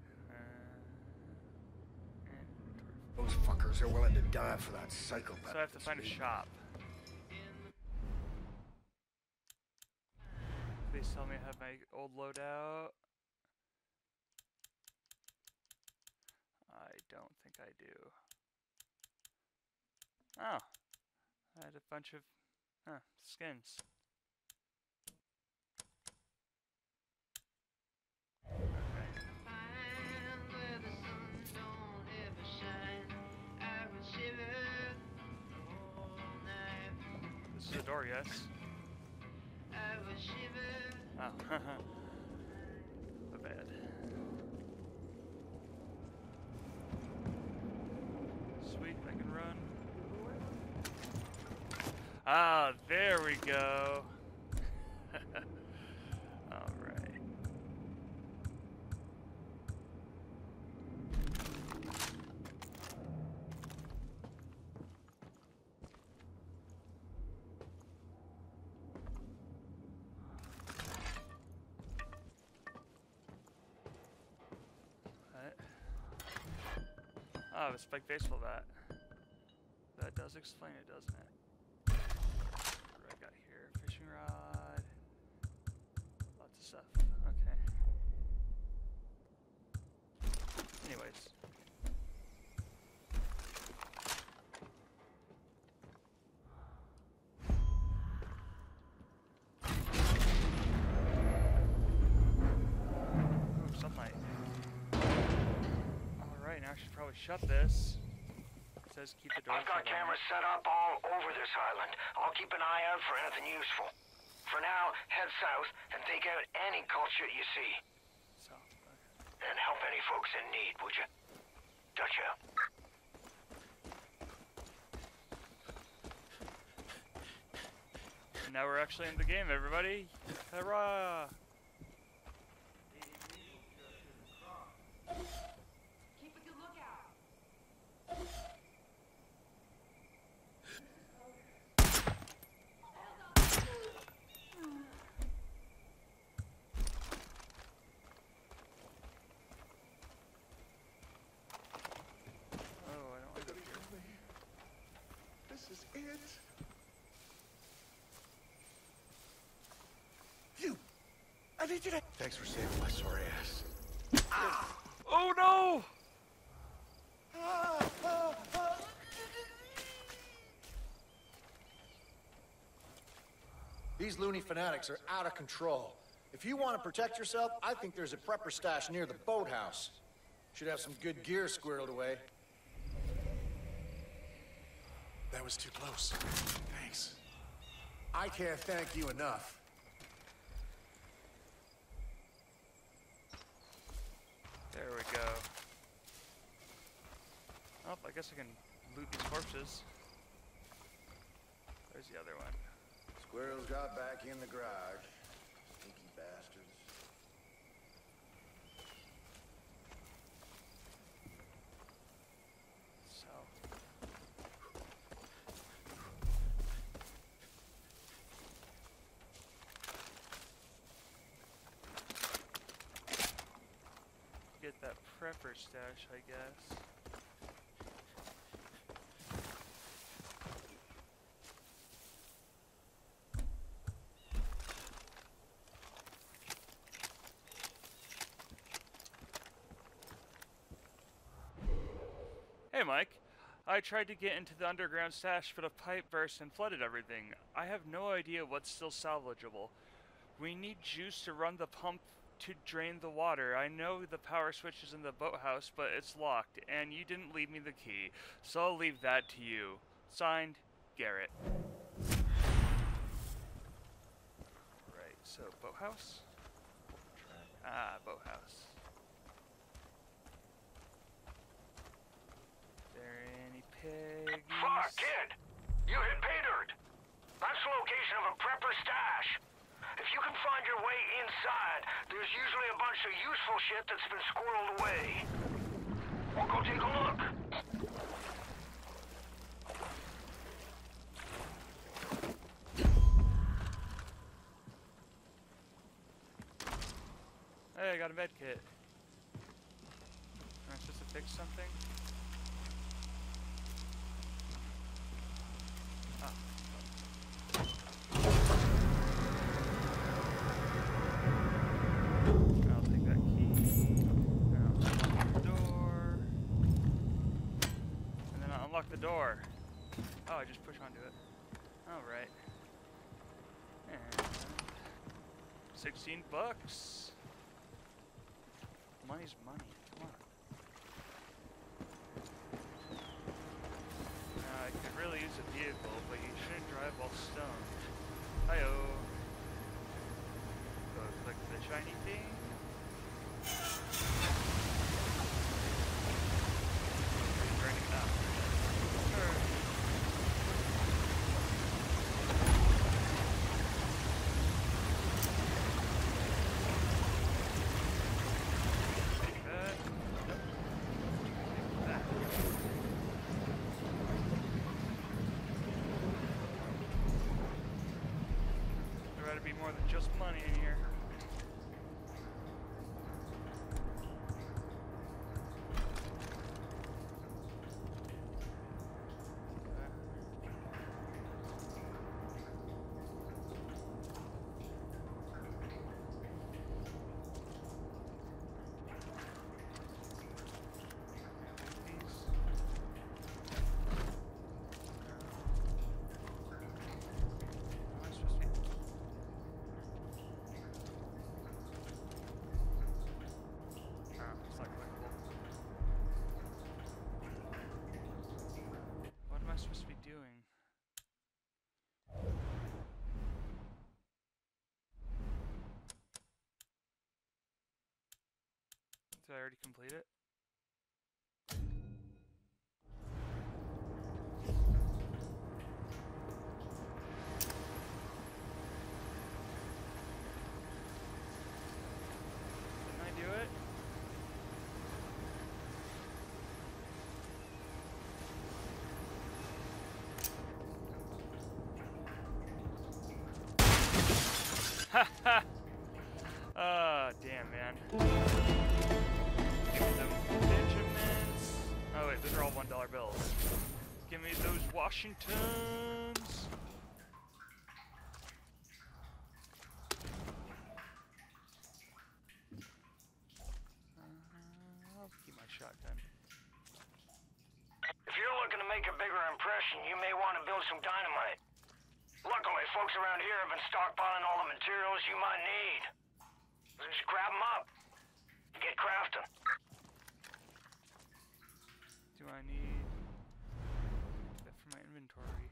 Those fuckers are willing to die for that psychopath. so I have to find a shop. Please tell me I have my old loadout. I don't think I do. Oh. I had a bunch of huh, skins. This is a door, yes? Oh, my bad. Sweet, I can run. Ah, there we go. Alright. Alright. Oh, a spike baseball bat. That does explain it, doesn't it? What do I got here? Fishing rod. Lots of stuff. Okay. Anyways. Ooh, sunlight. Alright, now I should probably shut this. It says keep the door I've got cameras set up all over this island. I'll keep an eye out for anything useful. For now, head south and take out any culture you see. And help any folks in need, would you? Out. Now we're actually in the game, everybody. Hurrah! Oh, I don't like it. This is it. You! I need you to. Thanks for saving my sorry ass. Oh no! These loony fanatics are out of control. If you want to protect yourself, I think there's a prepper stash near the boathouse. Should have some good gear squirreled away. That was too close. Thanks. I can't thank you enough. There we go. Oh, I guess I can loot these corpses. There's the other one. Squirrels got back in the garage. Sneaky bastards. So. Get that prepper stash, I guess. Hey, Mike. I tried to get into the underground stash, but a pipe burst and flooded everything. I have no idea what's still salvageable. We need juice to run the pump to drain the water. I know the power switch is in the boathouse, but it's locked, and you didn't leave me the key, so I'll leave that to you. Signed, Garrett. Right, so boathouse? Ah, boathouse. There any piggies? Fuck, kid! You hit pay dirt! That's the location of a prepper stash. If you can find your way inside, there's usually a bunch of useful shit that's been squirreled away. We'll go take a look. Hey, I got a med kit. Am I supposed to fix something? Ah. I'll take that key. Now unlock the door. And then I'll unlock the door. Oh, I just push onto it. Alright. And 16 bucks. Money's money. Come on. Now, I could really use a vehicle, but you shouldn't drive while stoned. Hi-oh. Go click the shiny thing. Burning it up. Sure. Take that. Nope. Take that. To be more than just money in here. already complete I it? Ha ha! Ah, damn, man. Bills. Give me those Washingtons. Uh, I'll keep my shotgun. If you're looking to make a bigger impression, you may want to build some dynamite. Luckily, folks around here have been stockpiling all the materials you might need. So just grab them up. Get crafting. Do I need that for my inventory?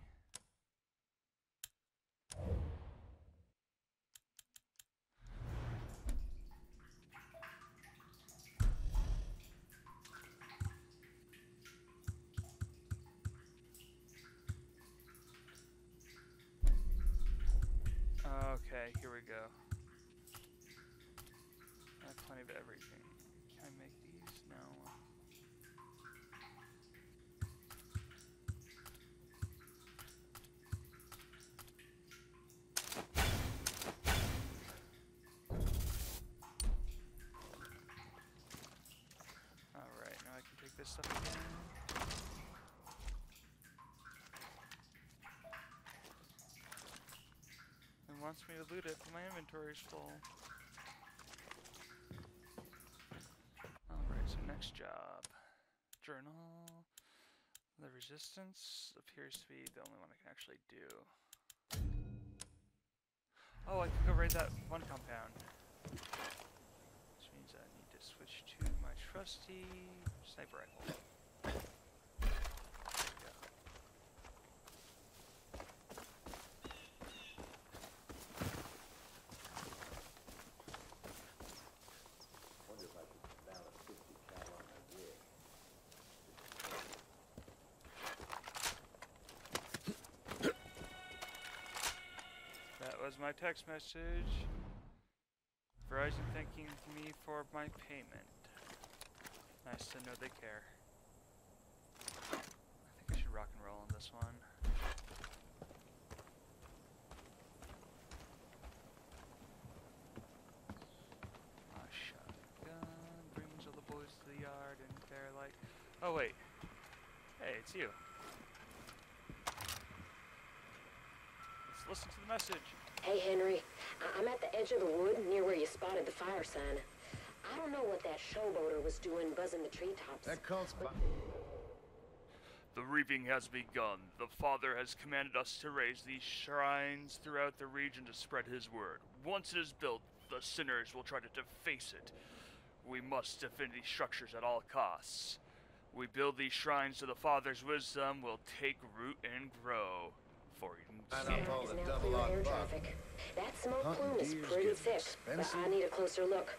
Okay, here we go. I have plenty of everything. Can I make these? No. Alright, now I can take this stuff again. and wants me to loot it, but my inventory's full. Alright, so next job. Journal. The resistance appears to be the only one I can actually do. Oh, I can go raid that one compound. Which means I need to switch to my trusty sniper rifle. There we go. Wonder if I could balance 50 cal on my gear. That was my text message. Verizon thanking me for my payment. Nice to know they care. I think I should rock and roll on this one. My shotgun brings all the boys to the yard and they're like, oh wait, hey, it's you. Let's listen to the message. Hey, Henry. I- I'm at the edge of the wood near where you spotted the fire sign. I don't know what that showboater was doing buzzing the treetops. That comes by. The reaping has begun. The Father has commanded us to raise these shrines throughout the region to spread his word. Once it is built, the sinners will try to deface it. We must defend these structures at all costs. We build these shrines so the Father's wisdom will take root and grow. For Line Sky up all the double clear on air traffic. That smoke Hunting plume is pretty getting thick, but. I need a closer look.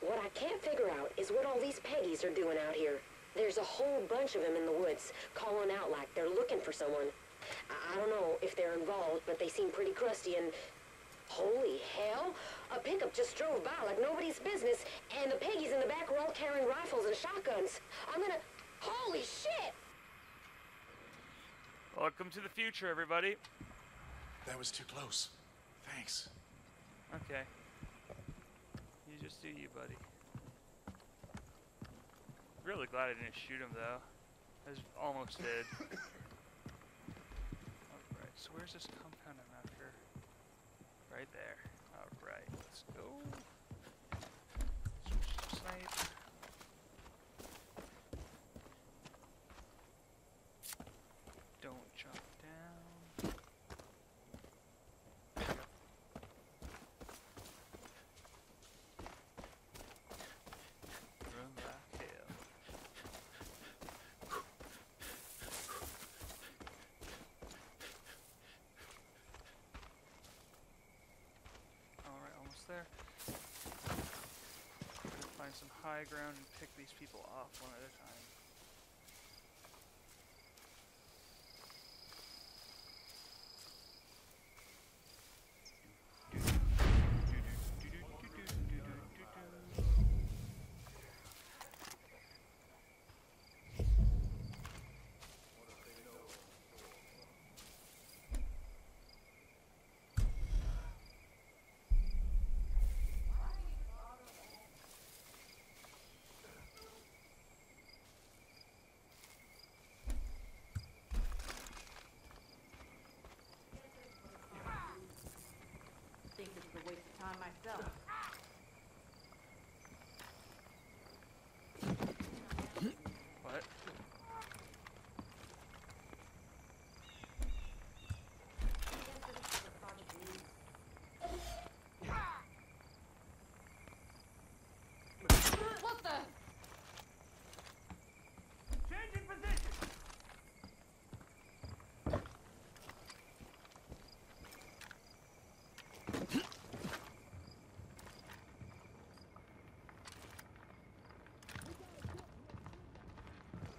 What I can't figure out is what all these Peggies are doing out here. There's a whole bunch of them in the woods, calling out like they're looking for someone. I, I don't know if they're involved, but they seem pretty crusty and... Holy hell! A pickup just drove by like nobody's business, and the Peggies in the back are all carrying rifles and shotguns. I'm gonna... Holy shit! Welcome to the future, everybody. That was too close. Thanks. Okay. You just do you, buddy. Really glad I didn't shoot him though. I was almost dead. Alright, so where's this compound I'm after? Right there. Alright, let's go. Switch to snipe. Don't jump down. Run back hill. Alright, almost there. Gonna find some high ground and pick these people off one at a time. Think this is a waste of time myself. What? What the? Changing position.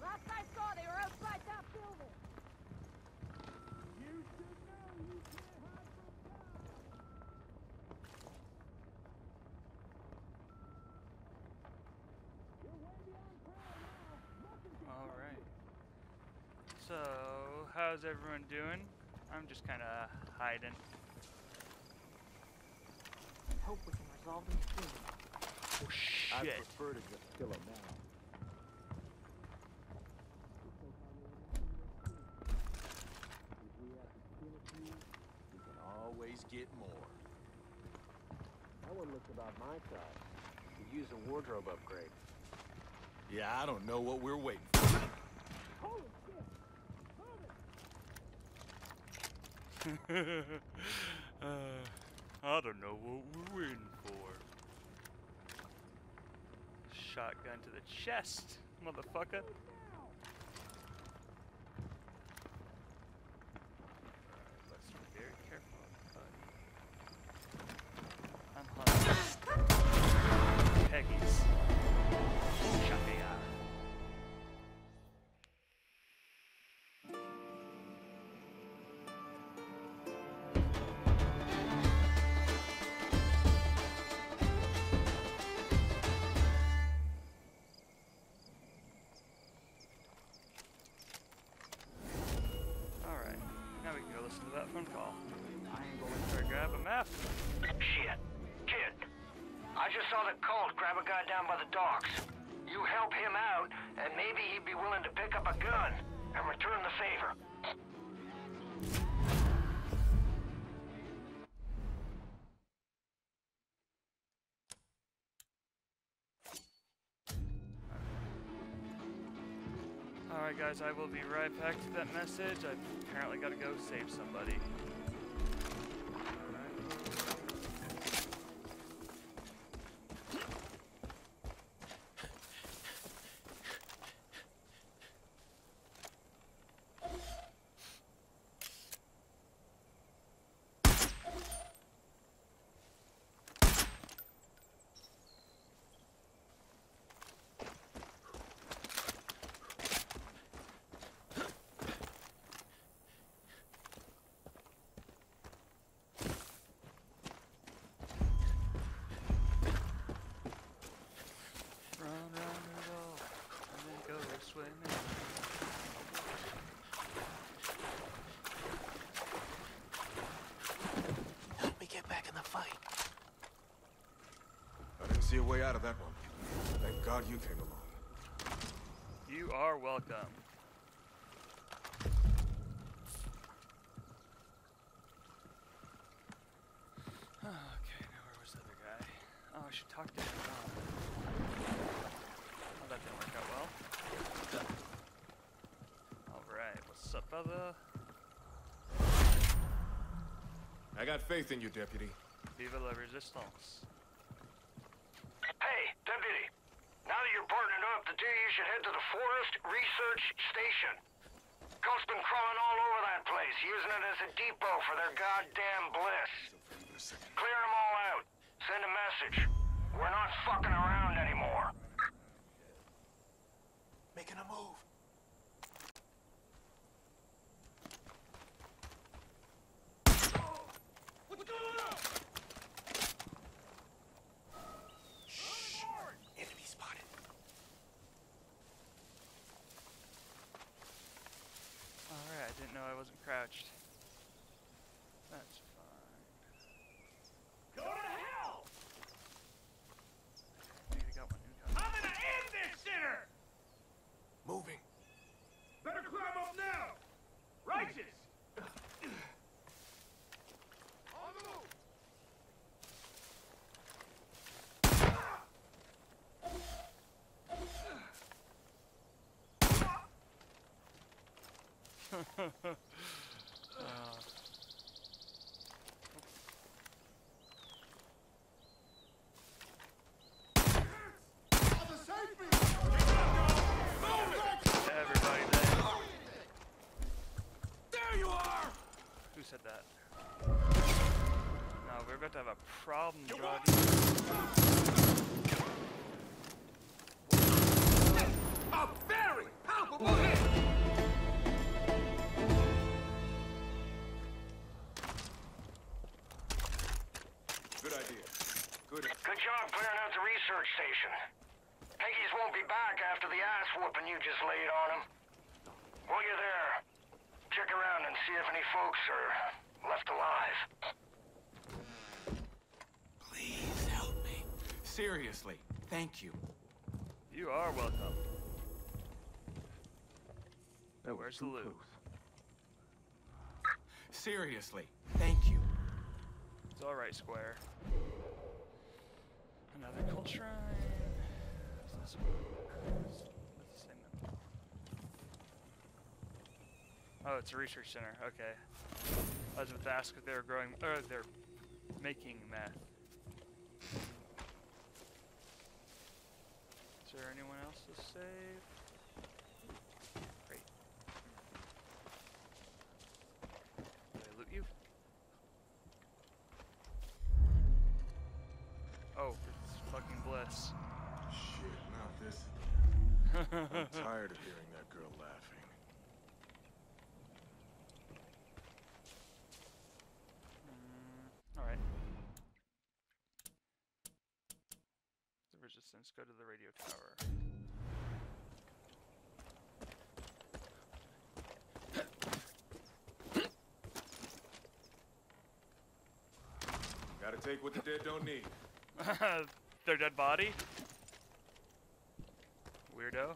Last I saw, they were outside that building. You should know you can't hide from All right. So, how's everyone doing? I'm just kind of hiding. Hope we can resolve them soon. Oh shit! I prefer to just kill him now. If we have to kill a few, we can always get more. That one looks about my size. Could use a wardrobe upgrade. Yeah, I don't know what we're waiting for. Holy shit! Uh, I don't know what we're waiting for. Shotgun to the chest, motherfucker. To map. Shit. Kid. I just saw the cult grab a guy down by the docks. You help him out, and maybe he'd be willing to pick up a gun and return the favor. Alright guys, I will be right back to that message. I've apparently got to go save somebody. Run, run, roll, and then go swimming. Help me get back in the fight. I didn't see a way out of that one. Thank God you came along. You are welcome. Okay, now where was the other guy? Oh, I should talk to him. Oh, oh that didn't work out well. Alright, what's up, brother? I got faith in you, Deputy. Viva la resistance. Hey, Deputy. Now that you're partnered up, the two of you should head to the Forest Research Station. Cult's been crawling all over that place, using it as a depot for their goddamn bliss. Clear them all out. Send a message. We're not fucking around anymore. gotta move. What's going on? Shh! Enemy spotted. Alright, I didn't know I wasn't crouched. That's fine. Go to hell! I think I got one incoming. I'm gonna end this sinner! Moving. Better climb up now! Righteous! On the move! Uh, everybody there. There you! Who said that? No, we're about to have a problem, Druggy. Research station. Peggies won't be back after the ass whooping you just laid on them. While you're there, check around and see if any folks are left alive. Please help me. Seriously, thank you. You are welcome. Where's the loot? Seriously, thank you. It's alright, Square. Another shrine. What's this same? Oh, it's a research center. Okay. I was about to ask if they were growing, or they're making meth. Is there anyone else to save? Great. Did I loot you? Oh, it's bliss. Shit, not this. again. I'm tired of hearing that girl laughing. Mm, Alright. The resistance, go to the radio tower. Gotta take what the dead don't need. Their dead body? Weirdo.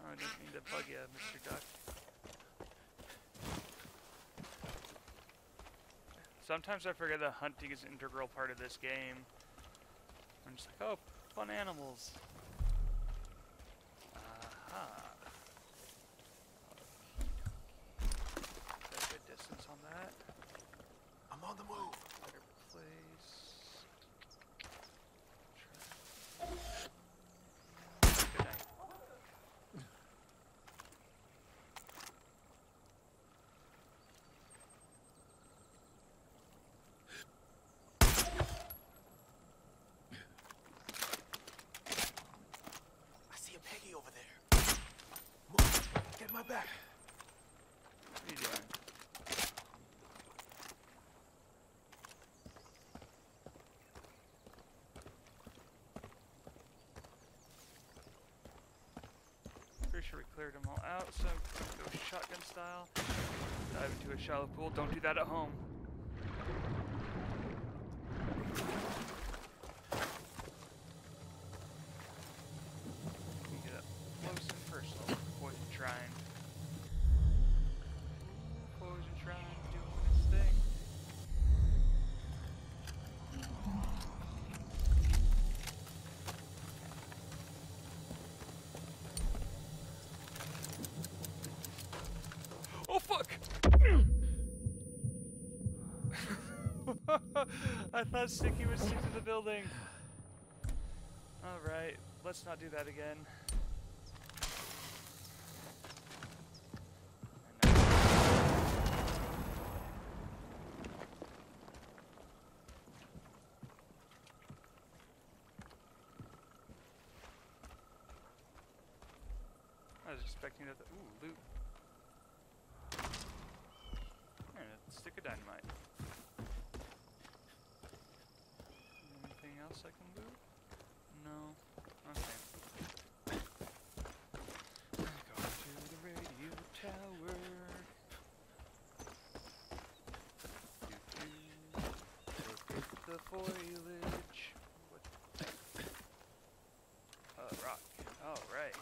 Oh, I didn't mean to bug you, Mr. Duck. Sometimes I forget that hunting is an integral part of this game. I'm just like, oh, fun animals. Aha. Is that a good distance on that? I'm on the move. Better place. Good night. I see a Peggy over there. Move. Get my back. What are you doing? Pretty sure we cleared them all out, so I'm gonna go shotgun style. Dive into a shallow pool. Don't do that at home. I thought Sticky would stick to the building. Alright, let's not do that again. I was expecting that. Ooh, loot. Right, stick a dynamite. The foliage. Uh, rock. Alright.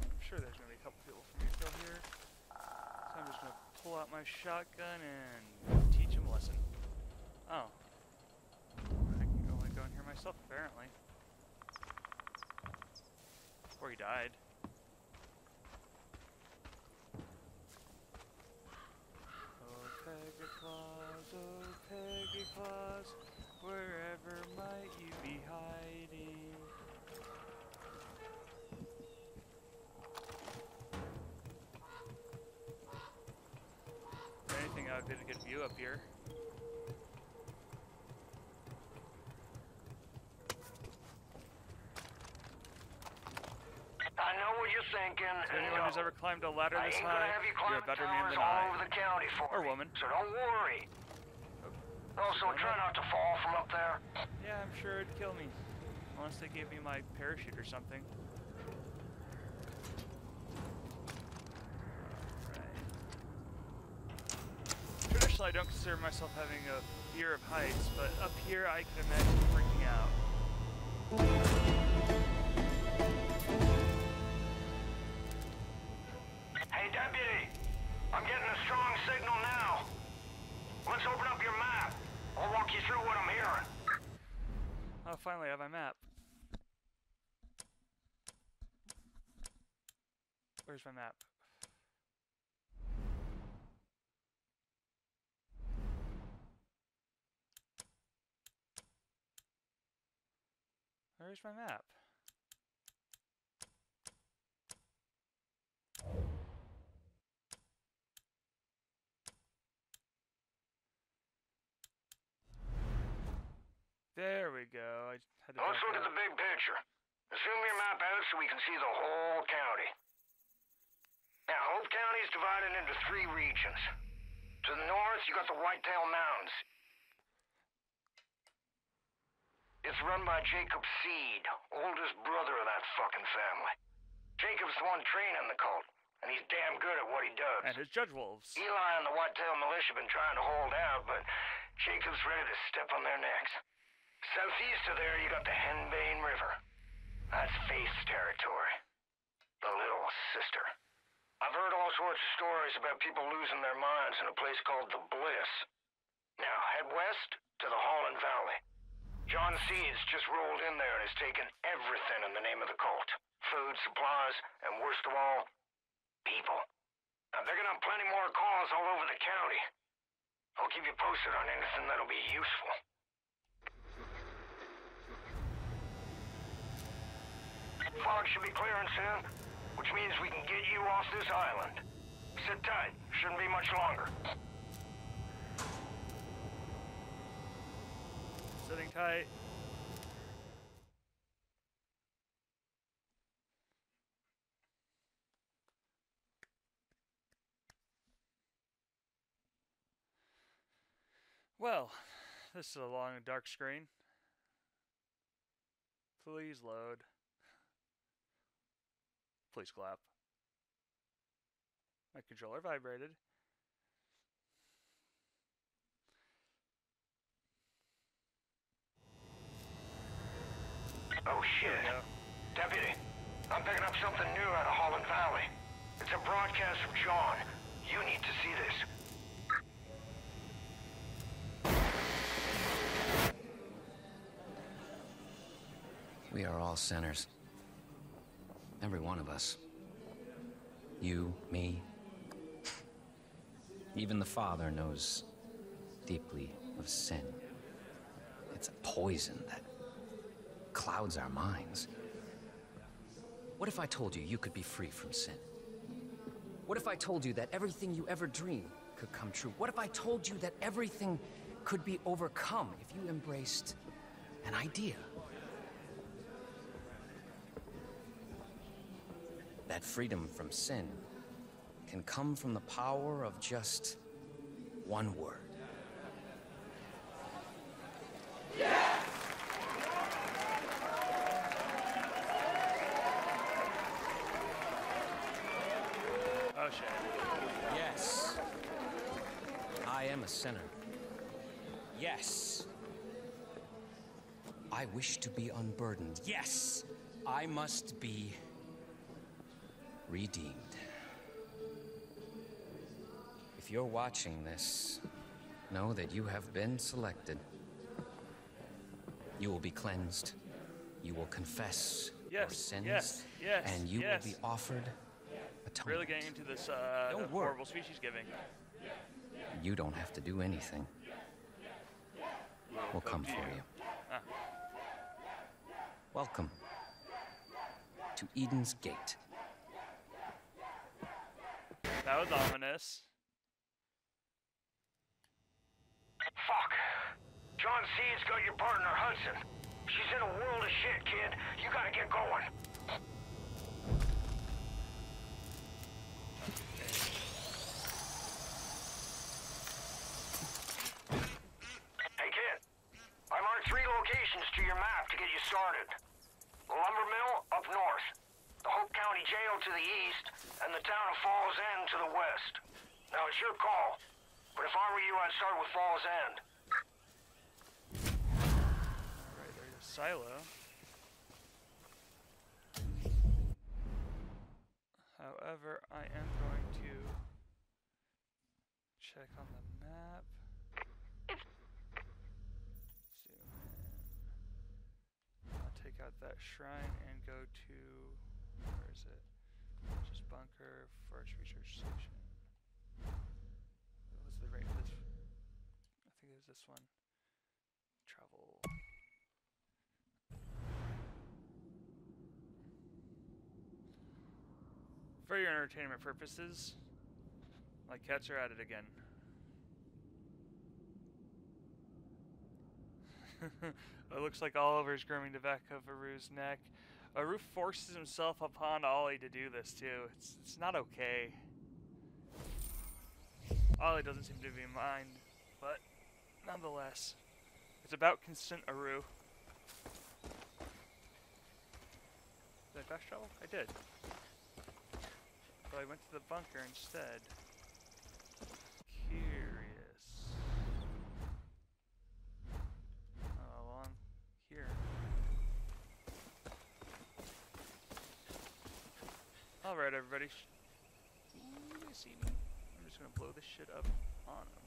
I'm sure there's gonna be a couple people for me to here. So I'm just gonna pull out my shotgun and teach him a lesson. Oh. I can only go in here myself, apparently. Before he died. Oh, Peggy Claus, oh, Peggy Claus, wherever might you be hiding? Anything, I get a good view up here. I know what you're thinking. Anyone who's ever climbed a ladder this high, you're a better man than I. over the county for Or woman. So don't worry. Also, oh, try not to fall from up there. Yeah, I'm sure it'd kill me. Unless they gave me my parachute or something. Right. Traditionally, I don't consider myself having a fear of heights, but up here I can imagine freaking out. Where's my map? Where's my map? There we go. I had to Let's look at the big picture. Zoom your map out so we can see the whole county. County is divided into three regions. To the north, you got the Whitetail Mountains. It's run by Jacob Seed, oldest brother of that fucking family. Jacob's the one training the cult, and he's damn good at what he does. And his judge wolves. Eli and the Whitetail Militia been trying to hold out, but Jacob's ready to step on their necks. Southeast of there, you got the Henbane River. That's Faith's territory. The little sister. I've heard all sorts of stories about people losing their minds in a place called the Bliss. Now, head west to the Holland Valley. John Seed's just rolled in there and has taken everything in the name of the cult. Food, supplies, and worst of all, people. They're gonna have plenty more calls all over the county. I'll keep you posted on anything that'll be useful. Fog should be clearing soon, which means we can get you off this island. Sit tight. Shouldn't be much longer. Sitting tight. Well, this is a long dark screen. Please load. Please clap. My controller vibrated. Oh shit. Deputy, I'm picking up something new out of Holland Valley. It's a broadcast from John. You need to see this. We are all sinners. Every one of us. You, me. Even the Father knows deeply of sin. It's a poison that clouds our minds. What if I told you you could be free from sin? What if I told you that everything you ever dreamed could come true? What if I told you that everything could be overcome if you embraced an idea. That freedom from sin can come from the power of just one word. Yes. I am a sinner. Yes. I wish to be unburdened. Yes. I must be redeemed. If you're watching this, know that you have been selected. You will be cleansed. You will confess your sins. yes, yes, And you yes. will be offered atonement. Really getting into this uh, Don't horrible species giving. You don't have to do anything. We'll come for you. Ah. Welcome to Eden's Gate. That was ominous. Fuck. John Seed's got your partner, Hudson. She's in a world of shit, kid. You gotta get going. Hey, kid. I marked three locations to your map to get you started. Lumber mill up north, the Hope County Jail to the east, and the town of Fall's End to the west. Now, it's your call, but if I were you, I'd start with Fall's End. Alright, there's a silo. However, I am going to check on the map. Zoom in. I'll take out that shrine and go to where is it? Just bunker, forest research station. Was the of this? I think it was this one. Travel. For your entertainment purposes, my cats are at it again. it looks like Oliver's grooming the back of Aru's neck. Aru forces himself upon Ollie to do this too. It's it's not okay. Ollie doesn't seem to be mind, but nonetheless, it's about consent Aru. Did I fast travel? I did. But I went to the bunker instead. Curious. Oh, well, I'm here. Alright, everybody. Ooh, they see me. I'm just gonna blow this shit up on them.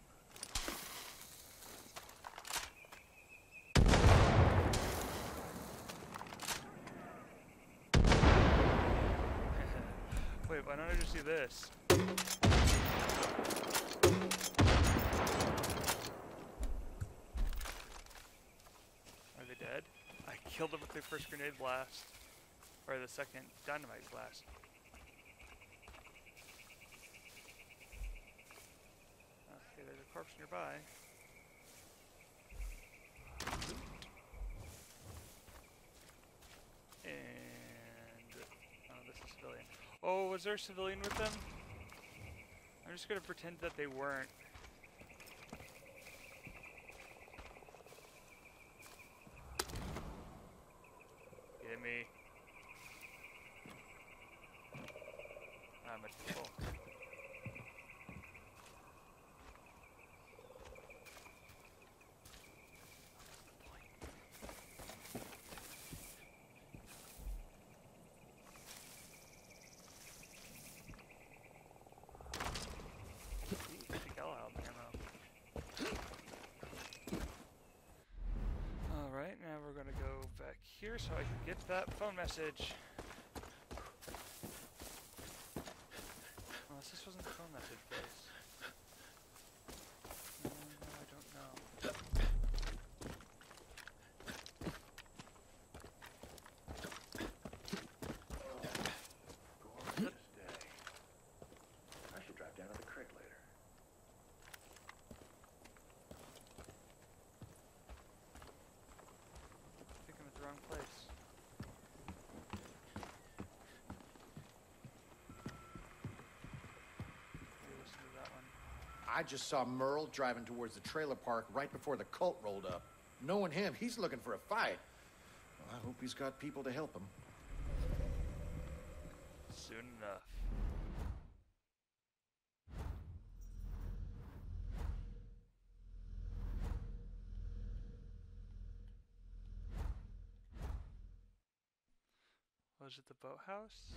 Wait, why don't I just do this? Are they dead? I killed them with the first grenade blast. Or the second dynamite blast. Okay, there's a corpse nearby. And oh, this is civilian. Oh, was there a civilian with them? I'm just gonna pretend that they weren't. Get me. I'm a full. Alright, now we're gonna go back here so I can get that phone message. Unless this wasn't the phone message place. No, no, I don't know. Gorgeous day. I should drive down to the creek later. I just saw Merle driving towards the trailer park right before the cult rolled up. Knowing him, he's looking for a fight. Well, I hope he's got people to help him. Soon enough. Was it the boathouse?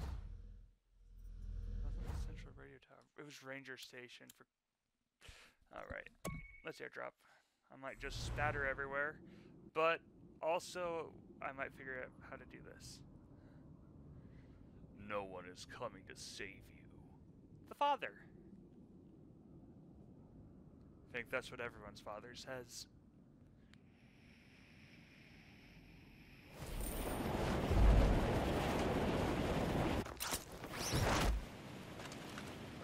Central radio tower? It was Ranger Station for. Alright, let's airdrop. I might just spatter everywhere, but also I might figure out how to do this. No one is coming to save you. The father. I think that's what everyone's father says.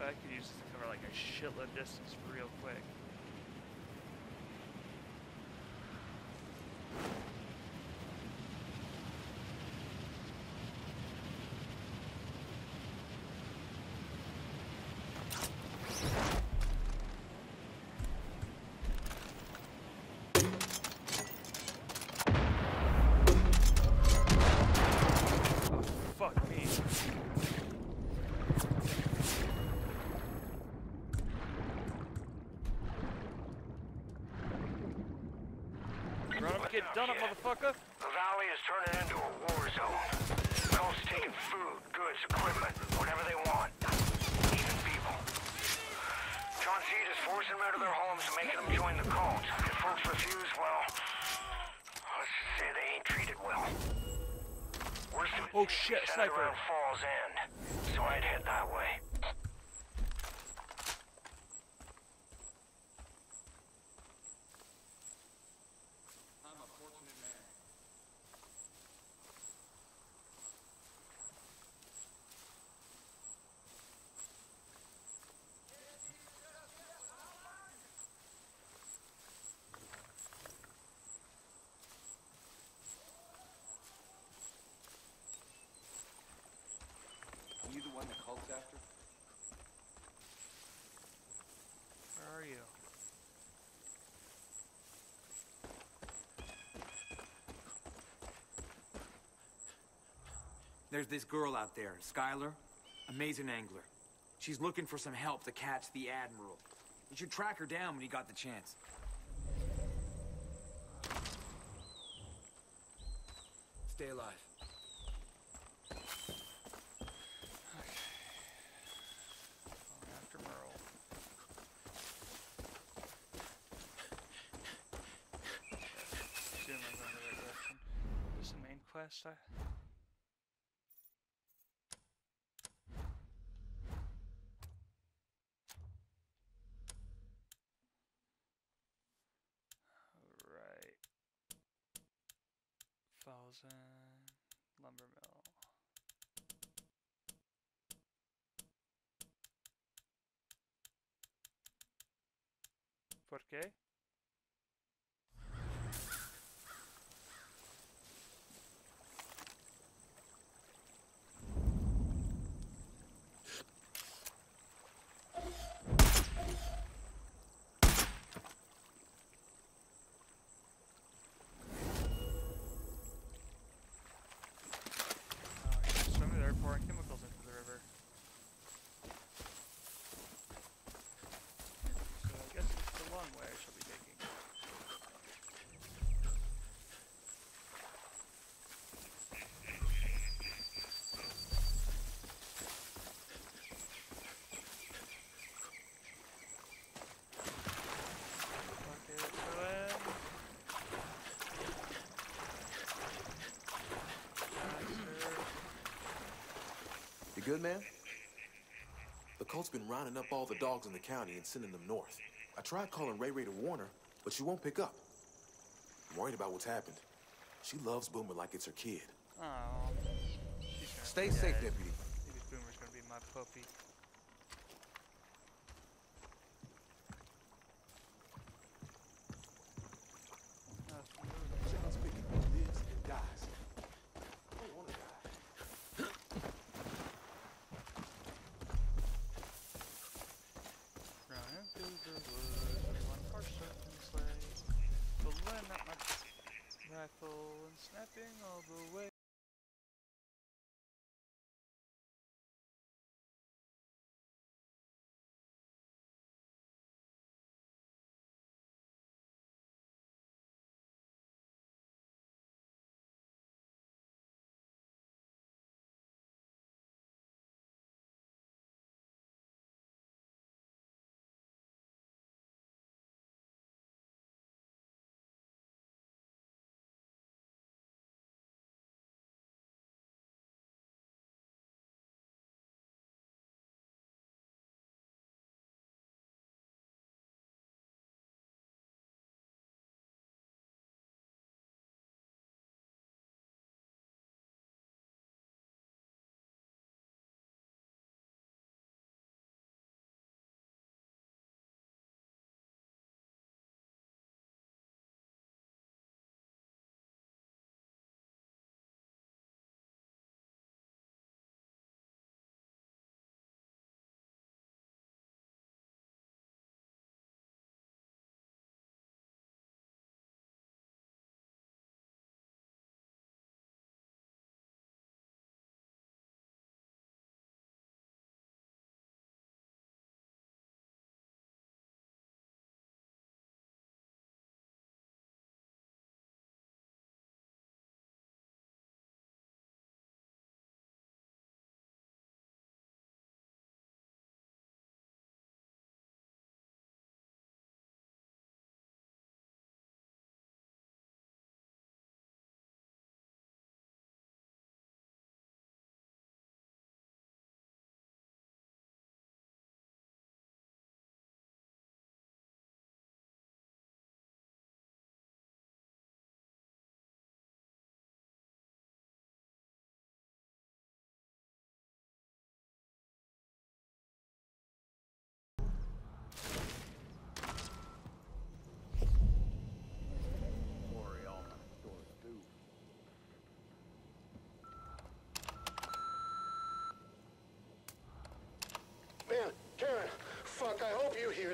I could use this to cover like a shitload distance real quick. Oh, fuck me. Run up, get done up, motherfucker. The valley is turning into a war zone. Cult's taking food, goods, equipment, whatever they want. Even people. John Seed is forcing them out of their homes and making them join the cult. If folks refuse, well, let's just say they ain't treated well. Oh shit, sniper. around End, so I'd head that way. I'm a fortunate man. You the one the cult's after? Where are you? There's this girl out there, Skylar, amazing angler. She's looking for some help to catch the Admiral. You should track her down when you got the chance. Stay alive. Going after Merle. Assume I'm going the right direction. Is this the main quest? I... Alright. Thousand lumber mill. ¿Por qué? Oh, she's swimming there pouring chemicals into the river. So I guess it's the long way I shall be taking. Okay, let's go in. Faster. You good, man? The cult's been rounding up all the dogs in the county and sending them north. I tried calling Rae Rae to warn her, but she won't pick up. I'm worried about what's happened. She loves Boomer like it's her kid. Oh. Stay safe, deputy. Maybe Boomer's gonna be my puppy.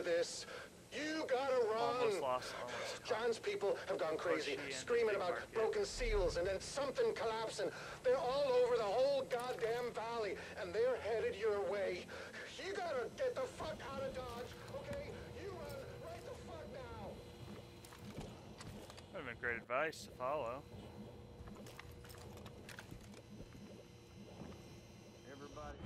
After this. You gotta run. Almost lost, almost John's people have gone crazy, screaming about broken seals and then something collapsing. They're all over the whole goddamn valley, and they're headed your way. You gotta get the fuck out of Dodge, okay? You run right the fuck now. That would have been great advice to follow. Everybody.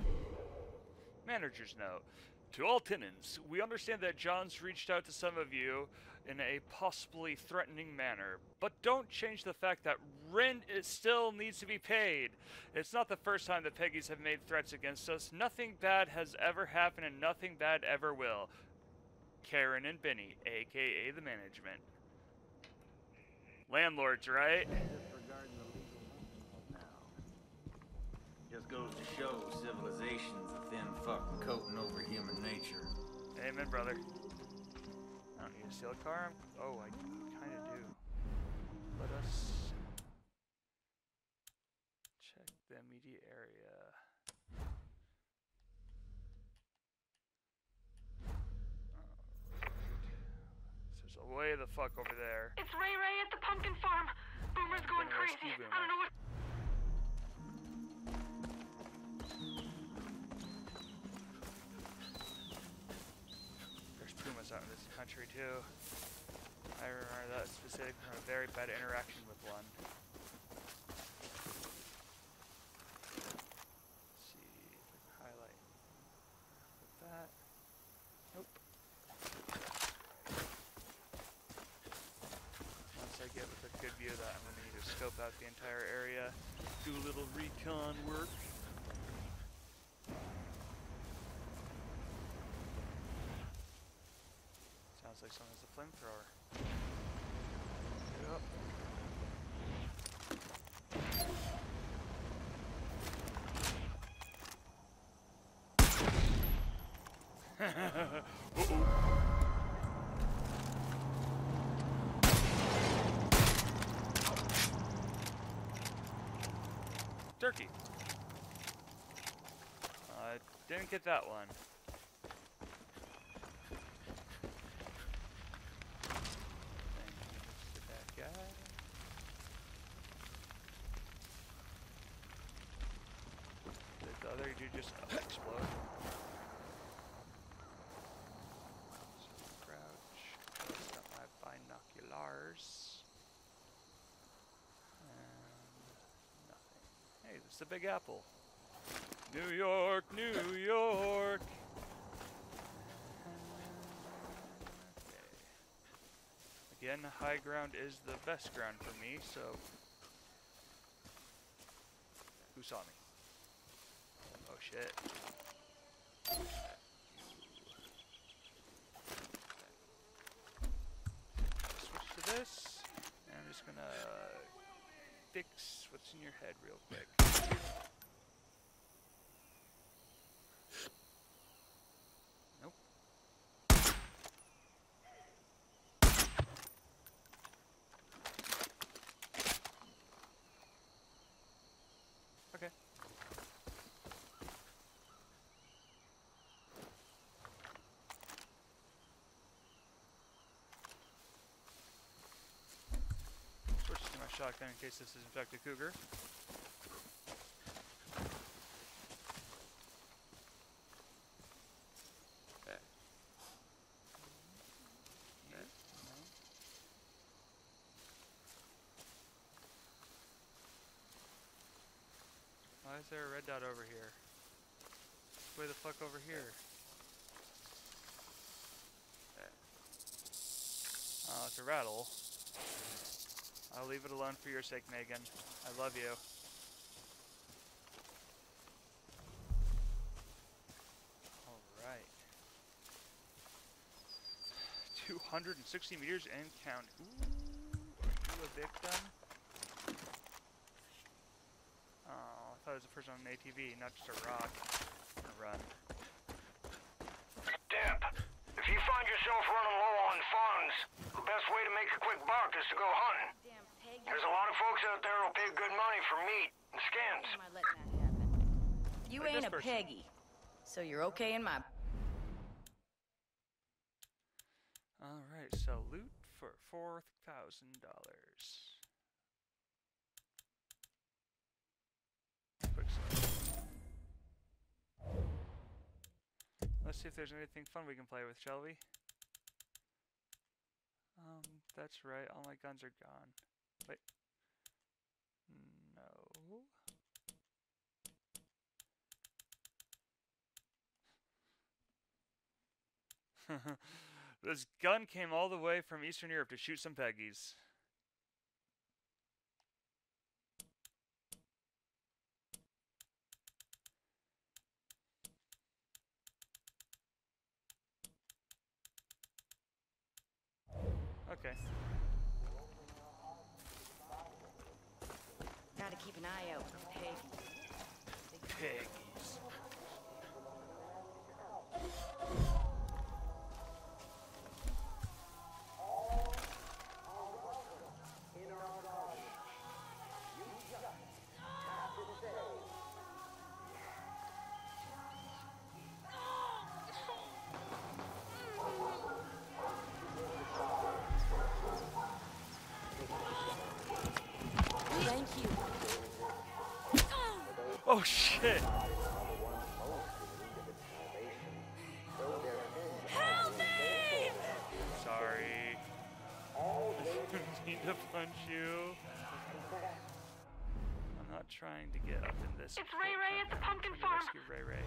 Manager's note. To all tenants, we understand that John's reached out to some of you in a possibly threatening manner, but don't change the fact that rent still needs to be paid. It's not the first time the Peggies have made threats against us. Nothing bad has ever happened and nothing bad ever will. Karen and Benny, aka the management. Landlords, right? Disregarding the legal now. Just goes to show civilization's a thin fucking coating over human nature. Amen, brother. I don't need to steal a car. Oh, I kind of do. Let us check the immediate area. Oh, there's a way the fuck over there. It's Rae Rae at the pumpkin farm. Boomer's going crazy. I don't know what. Country too. I remember that specific from a very bad interaction with one. Let's see if I can highlight with that. Nope. Once I get with a good view of that, I'm need to scope out the entire area, do a little recon work. Sounds like someone has a flamethrower. Yep. Uh-oh. Turkey. Uh, didn't get that one. Thank you, Mr. Bad Guy. Did the other dude just explode? So crouch. That's not my binoculars. And nothing. Is the Big Apple. New York, New York. Okay. Again, high ground is the best ground for me, so. Who saw me? Oh shit. Switch to this, and I'm just gonna fix what's in your head real quick. Nope. Okay. Switch to my shotgun in case this is in fact a cougar. Why is there a red dot over here? Way the fuck over here? Oh, it's a rattle. I'll leave it alone for your sake, Megan. I love you. Alright. 260 meters and count. Ooh, are you a victim? Oh, I thought it was a person on an ATV, not just a rock. Run. Dep, if you find yourself running low on funds, the best way to make a quick buck is to go hunting. There's a lot of folks out there who'll pay good money for meat and skins. You Like ain't a person. Peggy, so you're okay in my. Alright, so loot for four thousand dollars. Let's see if there's anything fun we can play with, shall we? Um, that's right, all my guns are gone. Wait. No. this gun came all the way from Eastern Europe to shoot some Peggies. Okay. Gotta keep an eye out for Peggy. Peggies. Oh shit! Help me! Sorry. Didn't mean to punch you. I'm not trying to get up in this. It's Rae Rae at the pumpkin farm. Rescue Rae Rae.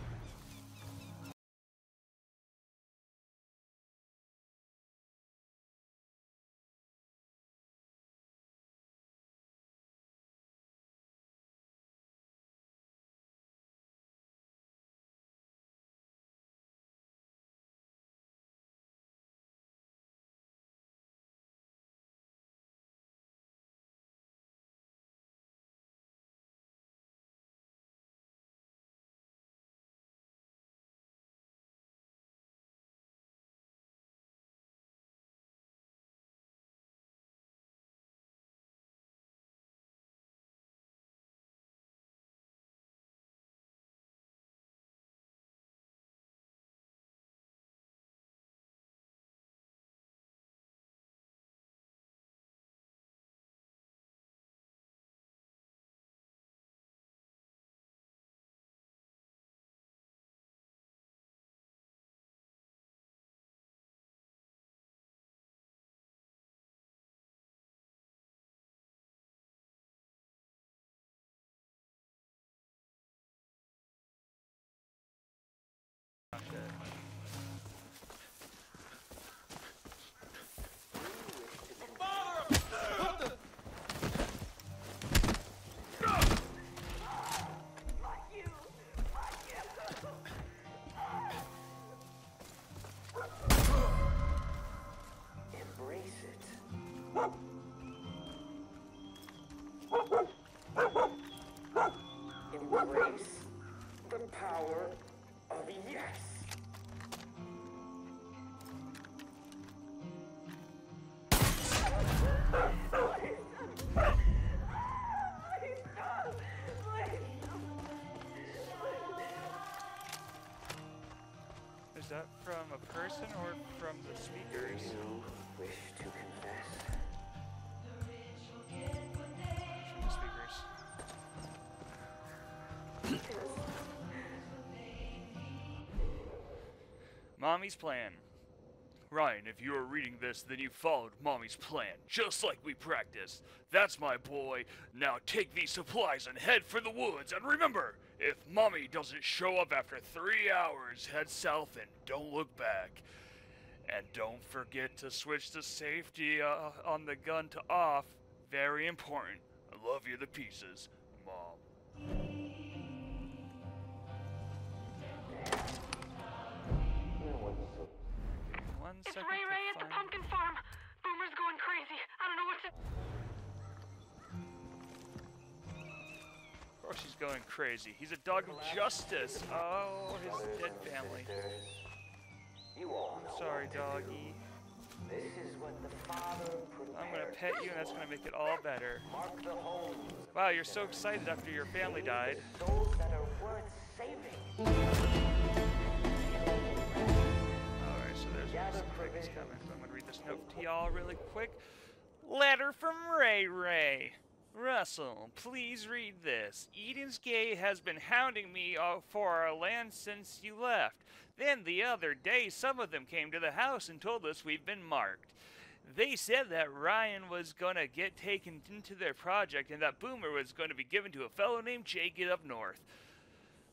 From a person or from the speakers? You wish to confess? From the speakers. Mommy's plan. Ryan, if you are reading this, then you followed Mommy's plan, just like we practiced. That's my boy. Now take these supplies and head for the woods. And remember, if Mommy doesn't show up after three hours, head south and don't look back. And don't forget to switch the safety uh, on the gun to off. Very important. I love you to pieces, Mom. One It's Rae Rae at the pumpkin farm. Boomer's going crazy. I don't know what to. Oh, course he's going crazy. He's a dog of justice. Oh, his dead family. I'm sorry, doggy. I'm gonna pet you, and that's gonna make it all better. Wow, you're so excited after your family died. Alright, so there's some things coming. So I'm gonna read this note to y'all really quick. Letter from Rae Rae. Russell, please read this. Eden's Gate has been hounding me uh, for our land since you left. Then the other day, some of them came to the house and told us we've been marked. They said that Ryan was gonna get taken into their project and that Boomer was going to be given to a fellow named Jake up north.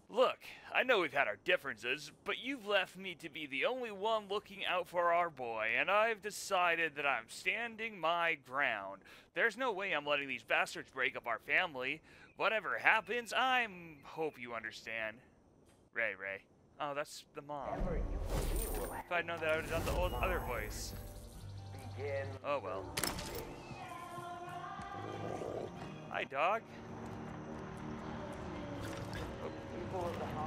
Look, I know we've had our differences, but you've left me to be the only one looking out for our boy, and I've decided that I'm standing my ground. There's no way I'm letting these bastards break up our family. Whatever happens, I'm hope you understand. Rae Rae. Oh, that's the mom. If I'd known that, I would have done the old other voice. Oh well. Hi, dog. Hey, uh,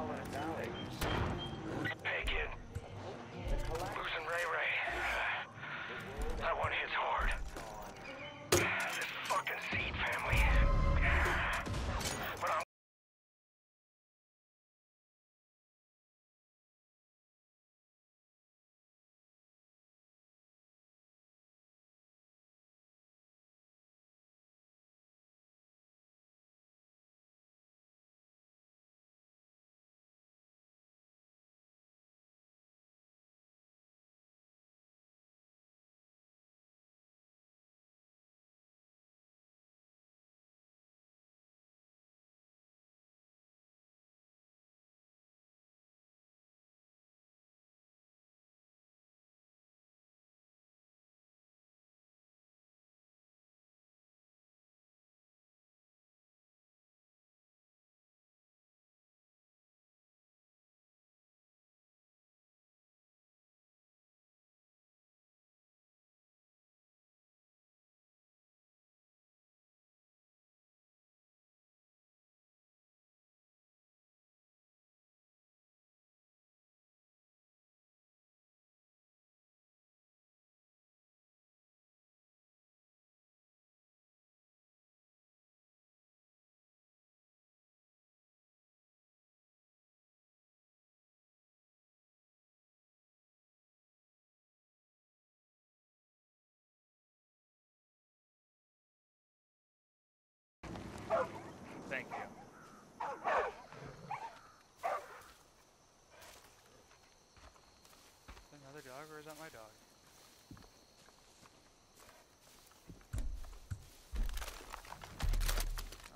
is that my dog?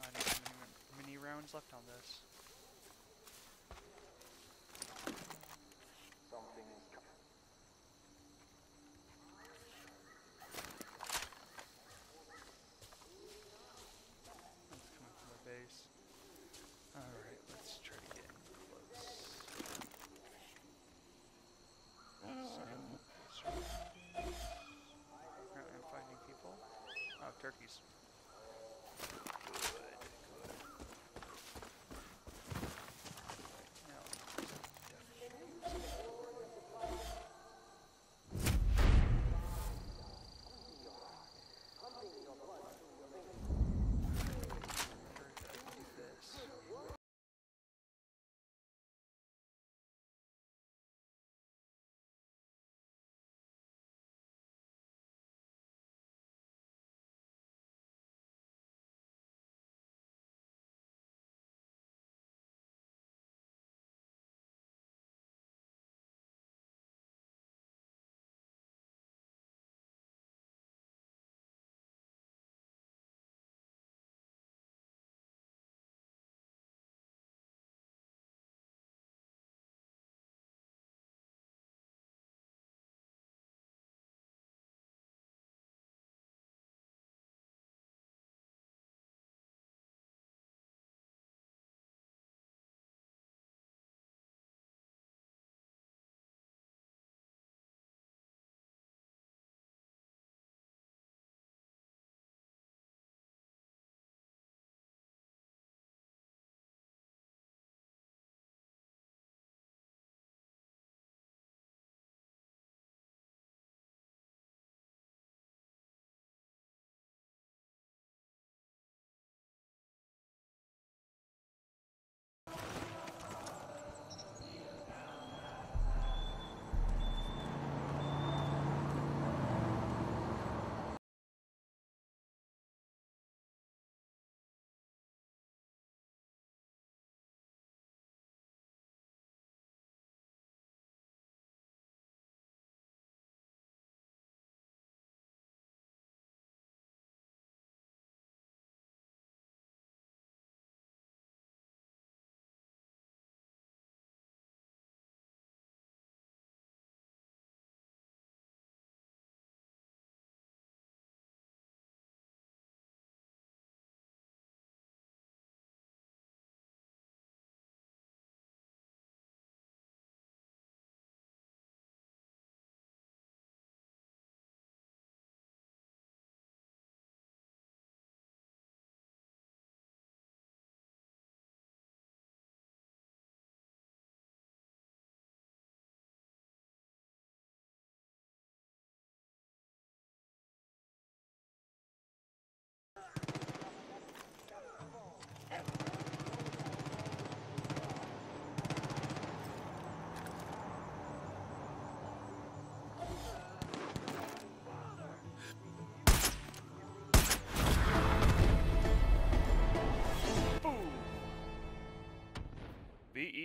I need mini, mini rounds left on this. That's coming from the base. Alright, let's try to get in close. So, Apparently I'm finding people. Oh,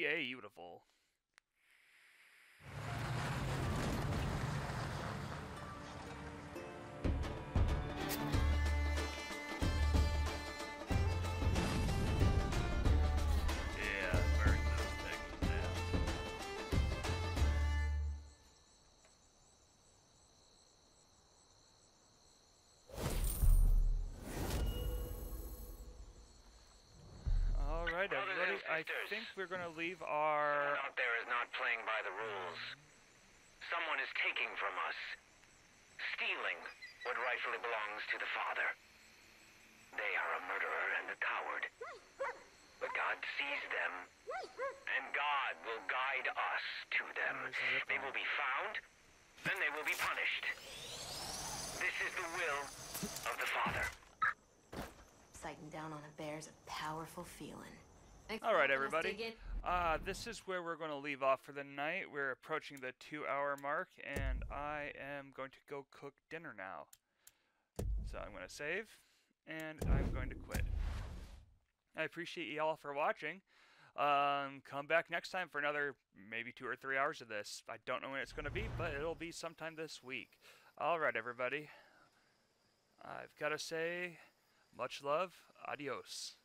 hey, you I think we're going to leave our... Someone out there is not playing by the rules. Someone is taking from us. Stealing what rightfully belongs to the Father. They are a murderer and a coward. But God sees them, and God will guide us to them. They will be found, and they will be punished. This is the will of the Father. Sighting down on a bear's a powerful feeling. Thanks All right, everybody. Uh, this is where we're going to leave off for the night. We're approaching the two-hour mark, and I am going to go cook dinner now. So I'm going to save, and I'm going to quit. I appreciate y'all for watching. Um, come back next time for another maybe two or three hours of this. I don't know when it's going to be, but it'll be sometime this week. All right, everybody. I've got to say, much love. Adios.